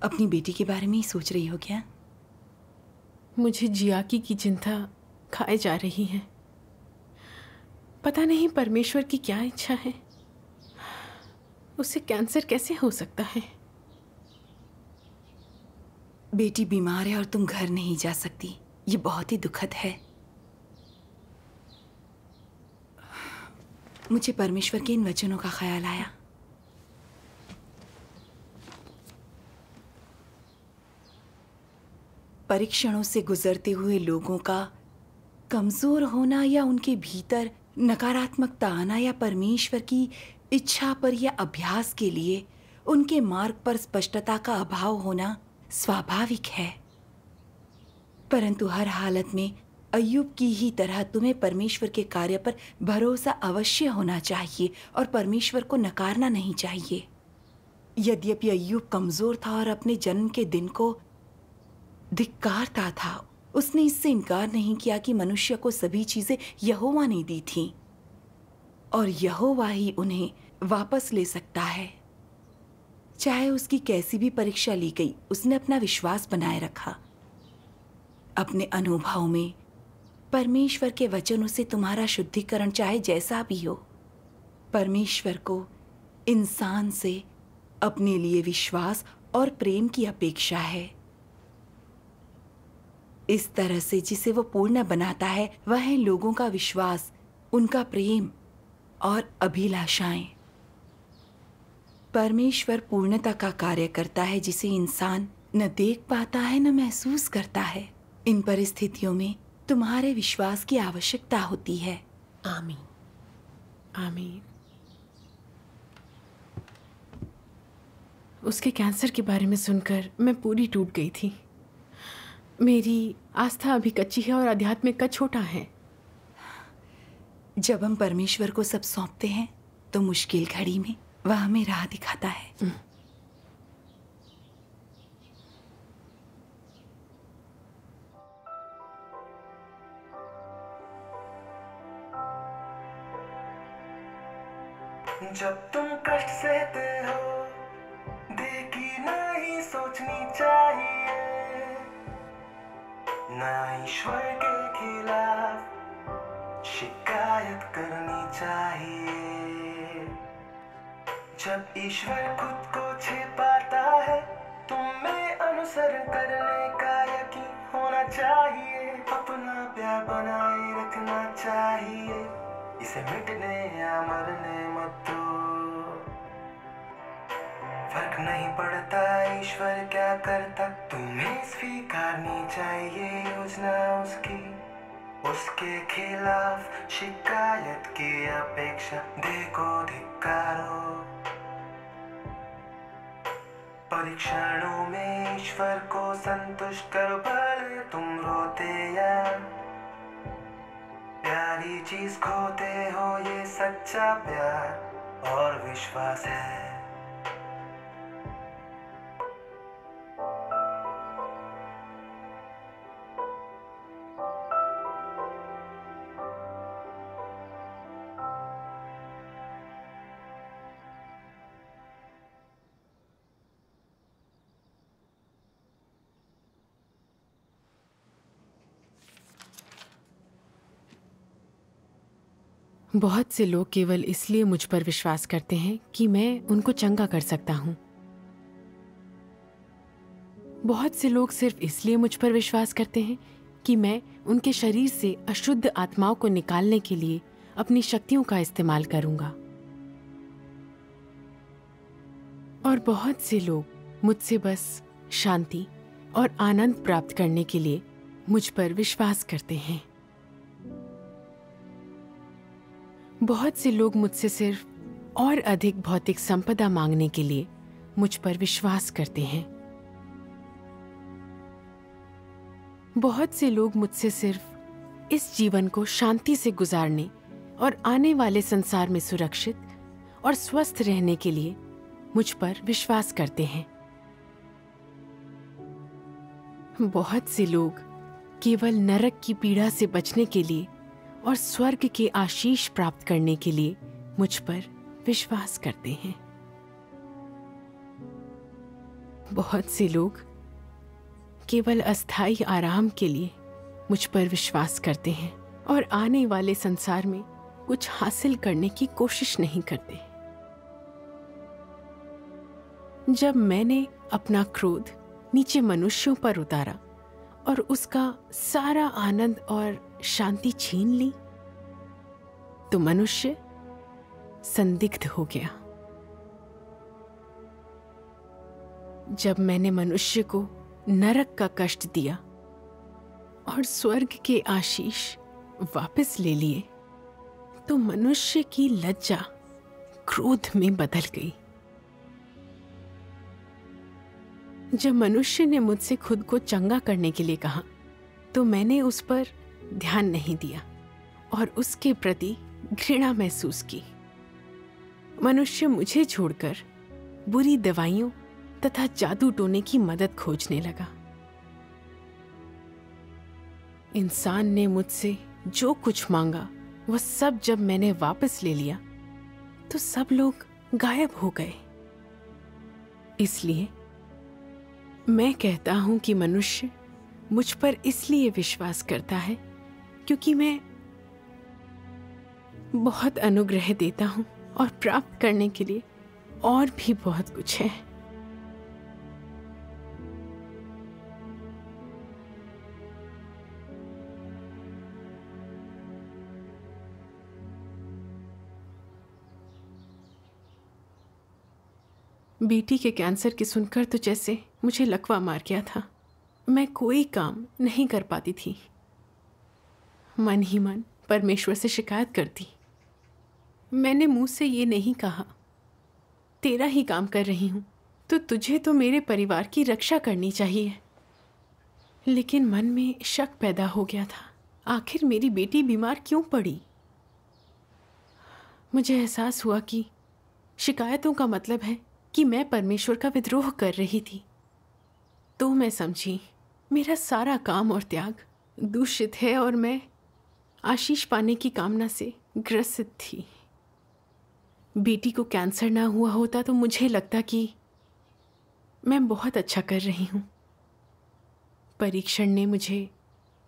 अपनी बेटी के बारे में ही सोच रही हो क्या? मुझे जियाकी की चिंता खाए जा रही है। पता नहीं परमेश्वर की क्या इच्छा है। उसे कैंसर कैसे हो सकता है? बेटी बीमार है और तुम घर नहीं जा सकती। ये बहुत ही दुखद है। मुझे परमेश्वर के इन वचनों का ख्याल आया। परीक्षणों से गुजरते हुए लोगों का कमज़ोर होना या उनके भीतर नकारात्मकता आना या परमेश्वर की इच्छा पर या अभ्यास के लिए उनके मार्ग पर स्पष्टता का अभाव होना स्वाभाविक है। परंतु हर हालत में अयुब की ही तरह तुम्हें परमेश्वर के कार्य पर भरोसा अवश्य होना चाहिए और परमेश्वर को नकारना नहीं चाहिए। यद्यपि अयुब कमज़ोर था और अपने जन्म के दिन को धिक्कारता था। उसने इससे इनकार नहीं किया कि मनुष्य को सभी चीज़ें यहोवा ने दी थीं। और यहोवा ही उन्हें वापस ले सकता है। चाहे उसकी कैसी भी परीक्षा ली गई, उसने अपना विश्वास बनाए रखा। अपने अनुभव में, परमेश्वर के वचनों से तुम्हारा शुद्धिकरण चाहे जैसा भी हो, परमेश्वर को इंसान से अपने लिए विश्वास और प्रेम की अपेक्षा है। इस तरह से जिसे वो पूर्ण बनाता है, वह है लोगों का विश्वास, उनका प्रेम और अभिलाषाएँ। परमेश्वर पूर्णता का कार्य करता है जिसे इंसान न देख पाता है, न महसूस करता है। इन परिस्थितियों में तुम्हारे विश्वास की आवश्यकता होती है। आमीन। आमीन। उसके कैंसर के बारे में सुनकर मैं पूरी टूट गई थी। मेरी आस्था अभी कच्ची है और अध्यात्मिक का छोटा है। जब हम परमेश्वर को सब सौंपते हैं तो मुश्किल घड़ी में वह हमें राह दिखाता है। हम्म। जब तुम कष्ट सहते हो देखी नहीं सोचनी चाहिए। ना ईश्वर के खिलाफ शिकायत करनी चाहिए। जब ईश्वर खुद को छिपाता है तुम में अनुसरण करने का यकीन होना चाहिए। अपना प्यार बनाए रखना चाहिए। इसे मिटने या मरने मत दो। फ़र्क नहीं पड़ता, ईश्वर क्या करता? तुम्हें स्वीकारनी चाहिए योजना उसकी। उसके खिलाफ शिकायत की अपेक्षा देखो धिक्कारो। परीक्षणों में ईश्वर को संतुष्ट करो भले तुम रोते या प्यारी चीज़ खोते हो, ये सच्चा प्यार और विश्वास है। बहुत से लोग केवल इसलिए मुझ पर विश्वास करते हैं कि मैं उनको चंगा कर सकता हूँ। बहुत से लोग सिर्फ़ इसलिए मुझ पर विश्वास करते हैं कि मैं उनके शरीर से अशुद्ध आत्माओं को निकालने के लिए अपनी शक्तियों का इस्तेमाल करूँगा। और बहुत से लोग मुझसे बस शांति और आनंद प्राप्त करने के लिए मुझ पर विश्वास करते हैं। बहुत से लोग मुझसे सिर्फ़ और अधिक भौतिक संपदा मांगने के लिए मुझ पर विश्वास करते हैं। बहुत से लोग मुझसे सिर्फ़ इस जीवन को शांति से गुजारने और आने वाले संसार में सुरक्षित और स्वस्थ रहने के लिए मुझ पर विश्वास करते हैं। बहुत से लोग केवल नरक की पीड़ा से बचने के लिए और स्वर्ग के आशीष प्राप्त करने के लिए मुझ पर विश्वास करते हैं। बहुत से लोग केवल अस्थाई आराम के लिए मुझ पर विश्वास करते हैं और आने वाले संसार में कुछ हासिल करने की कोशिश नहीं करते। जब मैंने अपना क्रोध नीचे मनुष्यों पर उतारा और उसका सारा आनंद और शांति छीन ली? तो मनुष्य संदिग्ध हो गया। जब मैंने मनुष्य को नरक का कष्ट दिया और स्वर्ग के आशीष वापस ले लिए तो मनुष्य की लज्जा क्रोध में बदल गई। जब मनुष्य ने मुझसे खुद को चंगा करने के लिए कहा तो मैंने उस पर ध्यान नहीं दिया और उसके प्रति घृणा महसूस की। मनुष्य मुझे छोड़कर बुरी दवाइयों तथा जादू टोने की मदद खोजने लगा। इंसान ने मुझसे जो कुछ मांगा, वह सब जब मैंने वापस ले लिया तो सब लोग गायब हो गए। इसलिए मैं कहता हूँ कि मनुष्य मुझ पर इसलिए विश्वास करता है क्योंकि मैं बहुत अनुग्रह देता हूँ और प्राप्त करने के लिए और भी बहुत कुछ है। बेटी के कैंसर की सुनकर तो जैसे मुझे लकवा मार गया था। मैं कोई काम नहीं कर पाती थी। मन ही मन परमेश्वर से शिकायत करती। मैंने मुँह से ये नहीं कहा, तेरा ही काम कर रही हूँ तो तुझे तो मेरे परिवार की रक्षा करनी चाहिए। लेकिन मन में शक पैदा हो गया था, आखिर मेरी बेटी बीमार क्यों पड़ी? मुझे एहसास हुआ कि शिकायतों का मतलब है कि मैं परमेश्वर का विद्रोह कर रही थी। तो मैं समझी, मेरा सारा काम और त्याग दूषित है और मैं आशीष पाने की कामना से ग्रसित थी। बेटी को कैंसर ना हुआ होता तो मुझे लगता कि मैं बहुत अच्छा कर रही हूँ। परीक्षण ने मुझे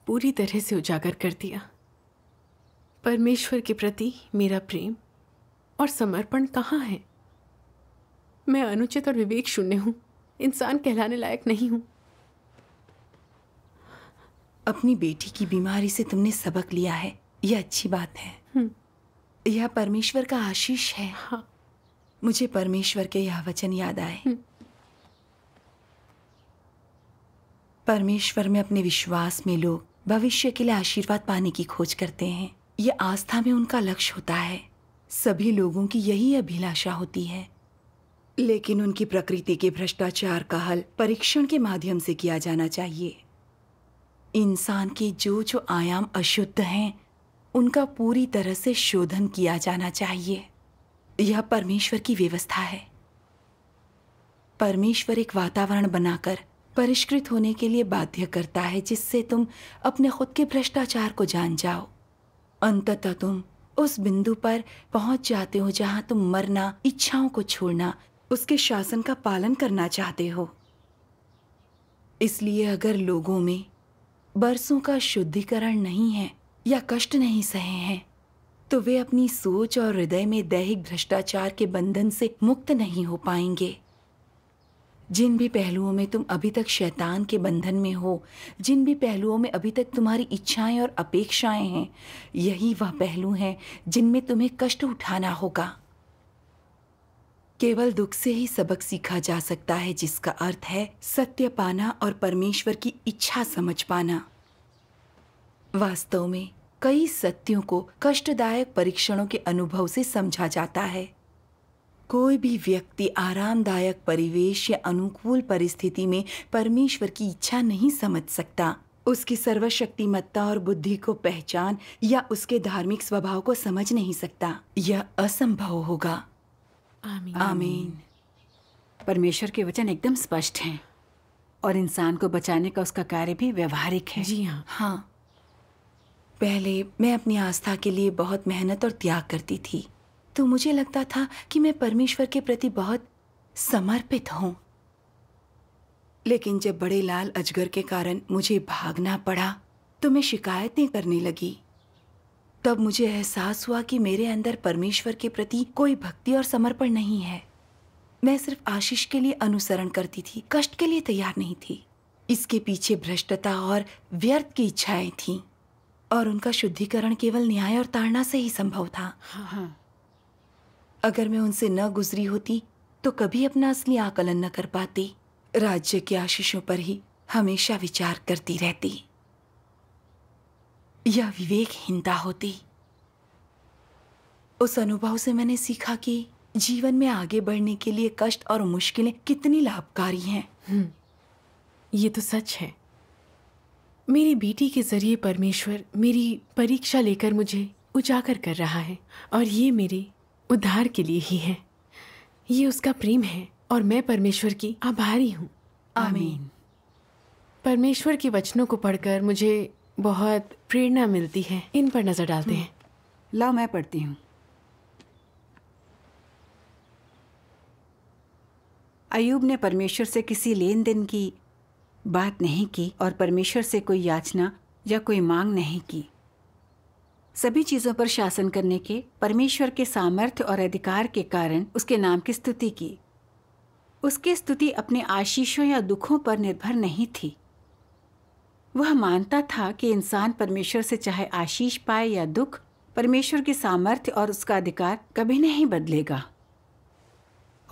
पूरी तरह से उजागर कर दिया। परमेश्वर के प्रति मेरा प्रेम और समर्पण कहाँ है? मैं अनुचित और विवेक शून्य हूँ। इंसान कहलाने लायक नहीं हूँ। अपनी बेटी की बीमारी से तुमने सबक लिया है। यह अच्छी बात है। यह परमेश्वर का आशीष है। हाँ। मुझे परमेश्वर के यह वचन याद आए। परमेश्वर में अपने विश्वास में लोग भविष्य के लिए आशीर्वाद पाने की खोज करते हैं। यह आस्था में उनका लक्ष्य होता है। सभी लोगों की यही अभिलाषा होती है। लेकिन उनकी प्रकृति के भ्रष्टाचार का हल परीक्षण के माध्यम से किया जाना चाहिए। इंसान के जो जो आयाम अशुद्ध हैं, उनका पूरी तरह से शोधन किया जाना चाहिए। यह परमेश्वर की व्यवस्था है। परमेश्वर एक वातावरण बनाकर परिष्कृत होने के लिए बाध्य करता है, जिससे तुम अपने खुद के भ्रष्टाचार को जान जाओ। अंततः तुम उस बिंदु पर पहुँच जाते हो जहाँ तुम मरना, इच्छाओं को छोड़ना, उसके शासन का पालन करना चाहते हो। इसलिए अगर लोगों में बरसों का शुद्धिकरण नहीं है या कष्ट नहीं सहे हैं तो वे अपनी सोच और हृदय में दैहिक भ्रष्टाचार के बंधन से मुक्त नहीं हो पाएँगे। जिन भी पहलुओं में तुम अभी तक शैतान के बंधन में हो, जिन भी पहलुओं में अभी तक तुम्हारी इच्छाएँ और अपेक्षाएँ हैं, यही वह पहलू हैं जिनमें तुम्हें कष्ट उठाना होगा। केवल दुख से ही सबक सीखा जा सकता है, जिसका अर्थ है सत्य पाना और परमेश्वर की इच्छा समझ पाना। वास्तव में, कई सत्यों को कष्टदायक परीक्षणों के अनुभव से समझा जाता है। कोई भी व्यक्ति आरामदायक परिवेश या अनुकूल परिस्थिति में परमेश्वर की इच्छा नहीं समझ सकता। उसकी सर्वशक्तिमत्ता और बुद्धि को पहचान या उसके धार्मिक स्वभाव को समझ नहीं सकता। यह असंभव होगा। आमीन। आमीन। परमेश्वर के वचन एकदम स्पष्ट हैं और इंसान को बचाने का उसका कार्य भी व्यवहारिक है। जी हाँ। हाँ। पहले मैं अपनी आस्था के लिए बहुत मेहनत और त्याग करती थी। तो मुझे लगता था कि मैं परमेश्वर के प्रति बहुत समर्पित हूँ। लेकिन जब बड़े लाल अजगर के कारण मुझे भागना पड़ा तो मैं शिकायतें करने लगी। तब मुझे एहसास हुआ कि मेरे अंदर परमेश्वर के प्रति कोई भक्ति और समर्पण नहीं है। मैं सिर्फ़ आशीष के लिए अनुसरण करती थी कष्ट के लिए तैयार नहीं थी। इसके पीछे भ्रष्टता और व्यर्थ की इच्छाएँ थीं और उनका शुद्धिकरण केवल न्याय और ताड़ना से ही संभव था। हाँ। अगर मैं उनसे न गुजरी होती तो कभी अपना असली आकलन न कर पाती। राज्य के आशीषों पर ही हमेशा विचार करती रहती। यह विवेकहीनता होती। उस अनुभव से मैंने सीखा कि जीवन में आगे बढ़ने के लिए कष्ट और मुश्किलें कितनी लाभकारी हैं। ये तो सच है। मेरी बेटी के ज़रिए परमेश्वर मेरी परीक्षा लेकर मुझे उजागर कर रहा है और ये मेरे उद्धार के लिए ही है। ये उसका प्रेम है और मैं परमेश्वर की आभारी हूँ। आमीन। परमेश्वर के वचनों को पढ़कर मुझे बहुत प्रेरणा मिलती है। इन पर नज़र डालते हैं। लाओ, मैं पढ़ती हूँ। अयूब ने परमेश्वर से किसी लेन देन की बात नहीं की और परमेश्वर से कोई याचना या कोई मांग नहीं की। सभी चीज़ों पर शासन करने के, परमेश्वर के सामर्थ्य और अधिकार के कारण उसके नाम की स्तुति की। उसकी स्तुति अपने आशीषों या दुखों पर निर्भर नहीं थी। वह मानता था कि इंसान परमेश्वर से चाहे आशीष पाए या दुख, परमेश्वर के सामर्थ्य और उसका अधिकार कभी नहीं बदलेगा।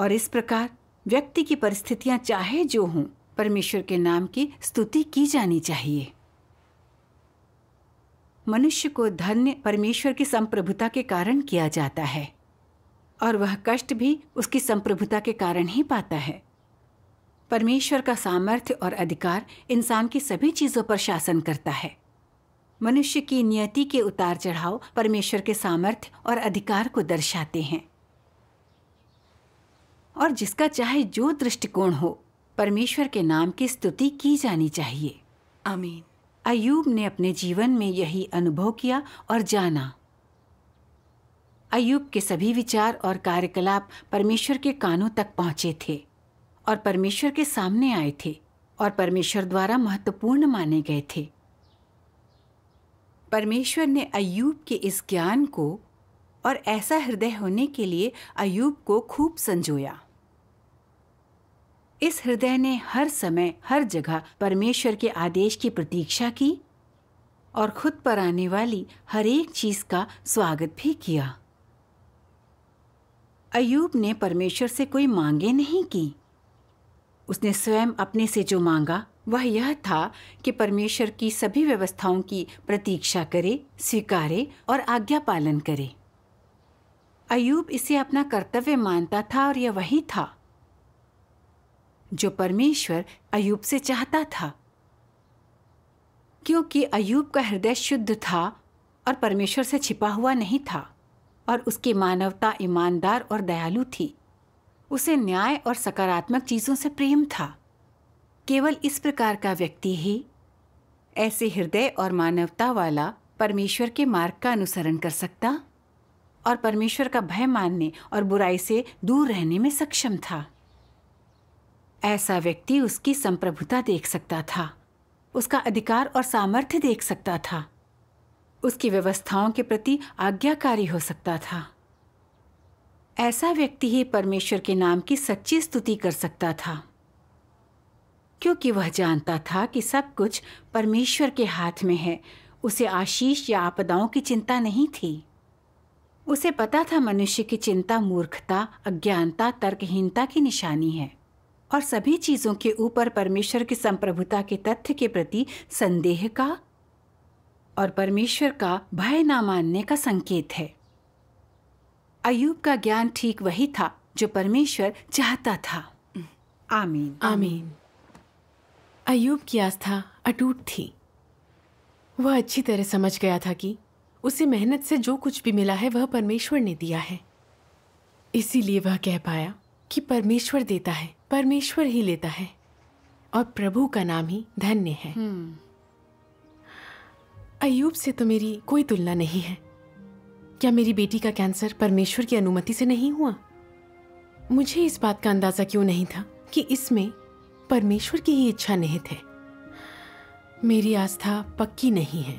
और इस प्रकार व्यक्ति की परिस्थितियाँ चाहे जो हों, परमेश्वर के नाम की स्तुति की जानी चाहिए। मनुष्य को धन्य परमेश्वर की संप्रभुता के कारण किया जाता है, और वह कष्ट भी उसकी संप्रभुता के कारण ही पाता है। परमेश्वर का सामर्थ्य और अधिकार इंसान की सभी चीज़ों पर शासन करता है। मनुष्य की नियति के उतार चढ़ाव परमेश्वर के सामर्थ्य और अधिकार को दर्शाते हैं। और जिसका चाहे जो दृष्टिकोण हो परमेश्वर के नाम की स्तुति की जानी चाहिए। आमीन। अयूब ने अपने जीवन में यही अनुभव किया और जाना। अयूब के सभी विचार और कार्यकलाप परमेश्वर के कानों तक पहुँचे थे। और परमेश्वर के सामने आए थे और परमेश्वर द्वारा महत्वपूर्ण माने गए थे। परमेश्वर ने अयूब के इस ज्ञान को और ऐसा हृदय होने के लिए अयूब को खूब संजोया। इस हृदय ने हर समय, हर जगह परमेश्वर के आदेश की प्रतीक्षा की और खुद पर आने वाली हर एक चीज़ का स्वागत भी किया। अयूब ने परमेश्वर से कोई मांगे नहीं की। उसने स्वयं अपने से जो मांगा, वह यह था कि परमेश्वर की सभी व्यवस्थाओं की प्रतीक्षा करे, स्वीकारे और आज्ञा पालन करे। अयूब इसे अपना कर्तव्य मानता था और यह वही था जो परमेश्वर अयूब से चाहता था। क्योंकि अयूब का हृदय शुद्ध था और परमेश्वर से छिपा हुआ नहीं था और उसकी मानवता ईमानदार और दयालु थी। उसे न्याय और सकारात्मक चीज़ों से प्रेम था। केवल इस प्रकार का व्यक्ति ही, ऐसे हृदय और मानवता वाला परमेश्वर के मार्ग का अनुसरण कर सकता और परमेश्वर का भय मानने और बुराई से दूर रहने में सक्षम था। ऐसा व्यक्ति उसकी संप्रभुता देख सकता था, उसका अधिकार और सामर्थ्य देख सकता था, उसकी व्यवस्थाओं के प्रति आज्ञाकारी हो सकता था। ऐसा व्यक्ति ही परमेश्वर के नाम की सच्ची स्तुति कर सकता था। क्योंकि वह जानता था कि सब कुछ परमेश्वर के हाथ में है, उसे आशीष या आपदाओं की चिंता नहीं थी। उसे पता था मनुष्य की चिंता मूर्खता, अज्ञानता, तर्कहीनता की निशानी है, और सभी चीज़ों के ऊपर परमेश्वर की संप्रभुता के तथ्य के प्रति संदेह का और परमेश्वर का भय ना मानने का संकेत है। अयूब का ज्ञान ठीक वही था जो परमेश्वर चाहता था। आमीन। आमीन। अयूब की आस्था अटूट थी। वह अच्छी तरह समझ गया था कि उसे मेहनत से जो कुछ भी मिला है वह परमेश्वर ने दिया है। इसीलिए वह कह पाया कि परमेश्वर देता है परमेश्वर ही लेता है और प्रभु का नाम ही धन्य है। अयूब से तो मेरी कोई तुलना नहीं है। क्या मेरी बेटी का कैंसर परमेश्वर की अनुमति से नहीं हुआ? मुझे इस बात का अंदाज़ा क्यों नहीं था कि इसमें परमेश्वर की ही इच्छा निहित है? मेरी आस्था पक्की नहीं है।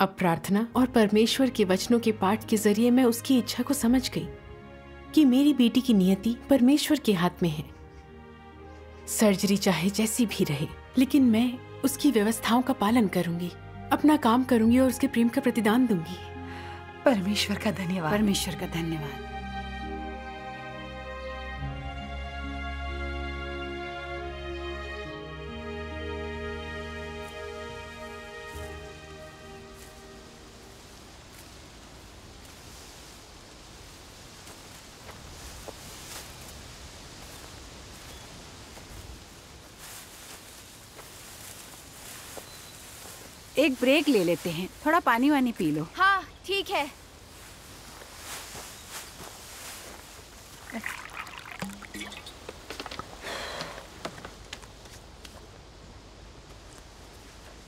अब प्रार्थना और परमेश्वर के वचनों के पाठ के ज़रिए मैं उसकी इच्छा को समझ गई कि मेरी बेटी की नियति परमेश्वर के हाथ में है। सर्जरी चाहे जैसी भी रहे, लेकिन मैं उसकी व्यवस्थाओं का पालन करूँगी। अपना काम करूँगी और उसके प्रेम का प्रतिदान दूँगी। परमेश्वर का धन्यवाद। परमेश्वर का धन्यवाद। एक ब्रेक ले लेते हैं। थोड़ा पानी वानी पी लो। हाँ ठीक है।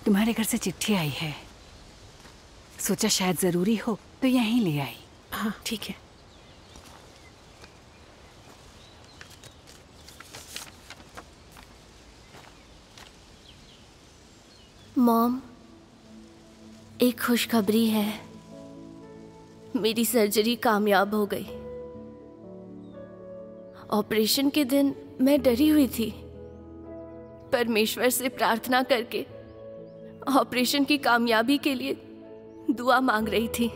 तुम्हारे घर से चिट्ठी आई है। सोचा शायद ज़रूरी हो तो यहीं ले आई। हाँ ठीक है। मॉम एक खुशखबरी है। मेरी सर्जरी कामयाब हो गई। ऑपरेशन के दिन मैं डरी हुई थी। परमेश्वर से प्रार्थना करके ऑपरेशन की कामयाबी के लिए दुआ मांग रही थी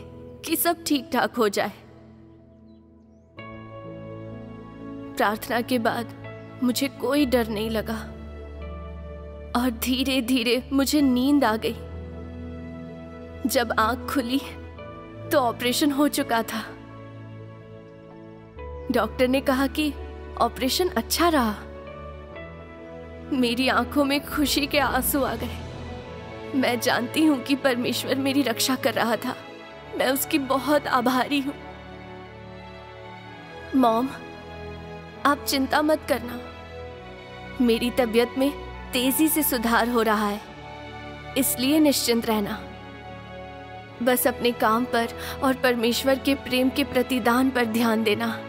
कि सब ठीक ठाक हो जाए। प्रार्थना के बाद मुझे कोई डर नहीं लगा। और धीरे धीरे मुझे नींद आ गई। जब आँख खुली तो ऑपरेशन हो चुका था। डॉक्टर ने कहा कि ऑपरेशन अच्छा रहा। मेरी आँखों में खुशी के आँसू आ गए। मैं जानती हूँ कि परमेश्वर मेरी रक्षा कर रहा था। मैं उसकी बहुत आभारी हूँ। मॉम, आप चिंता मत करना। मेरी तबीयत में तेज़ी से सुधार हो रहा है, इसलिए निश्चिंत रहना। बस अपने काम पर और परमेश्वर के प्रेम के प्रतिदान पर ध्यान देना।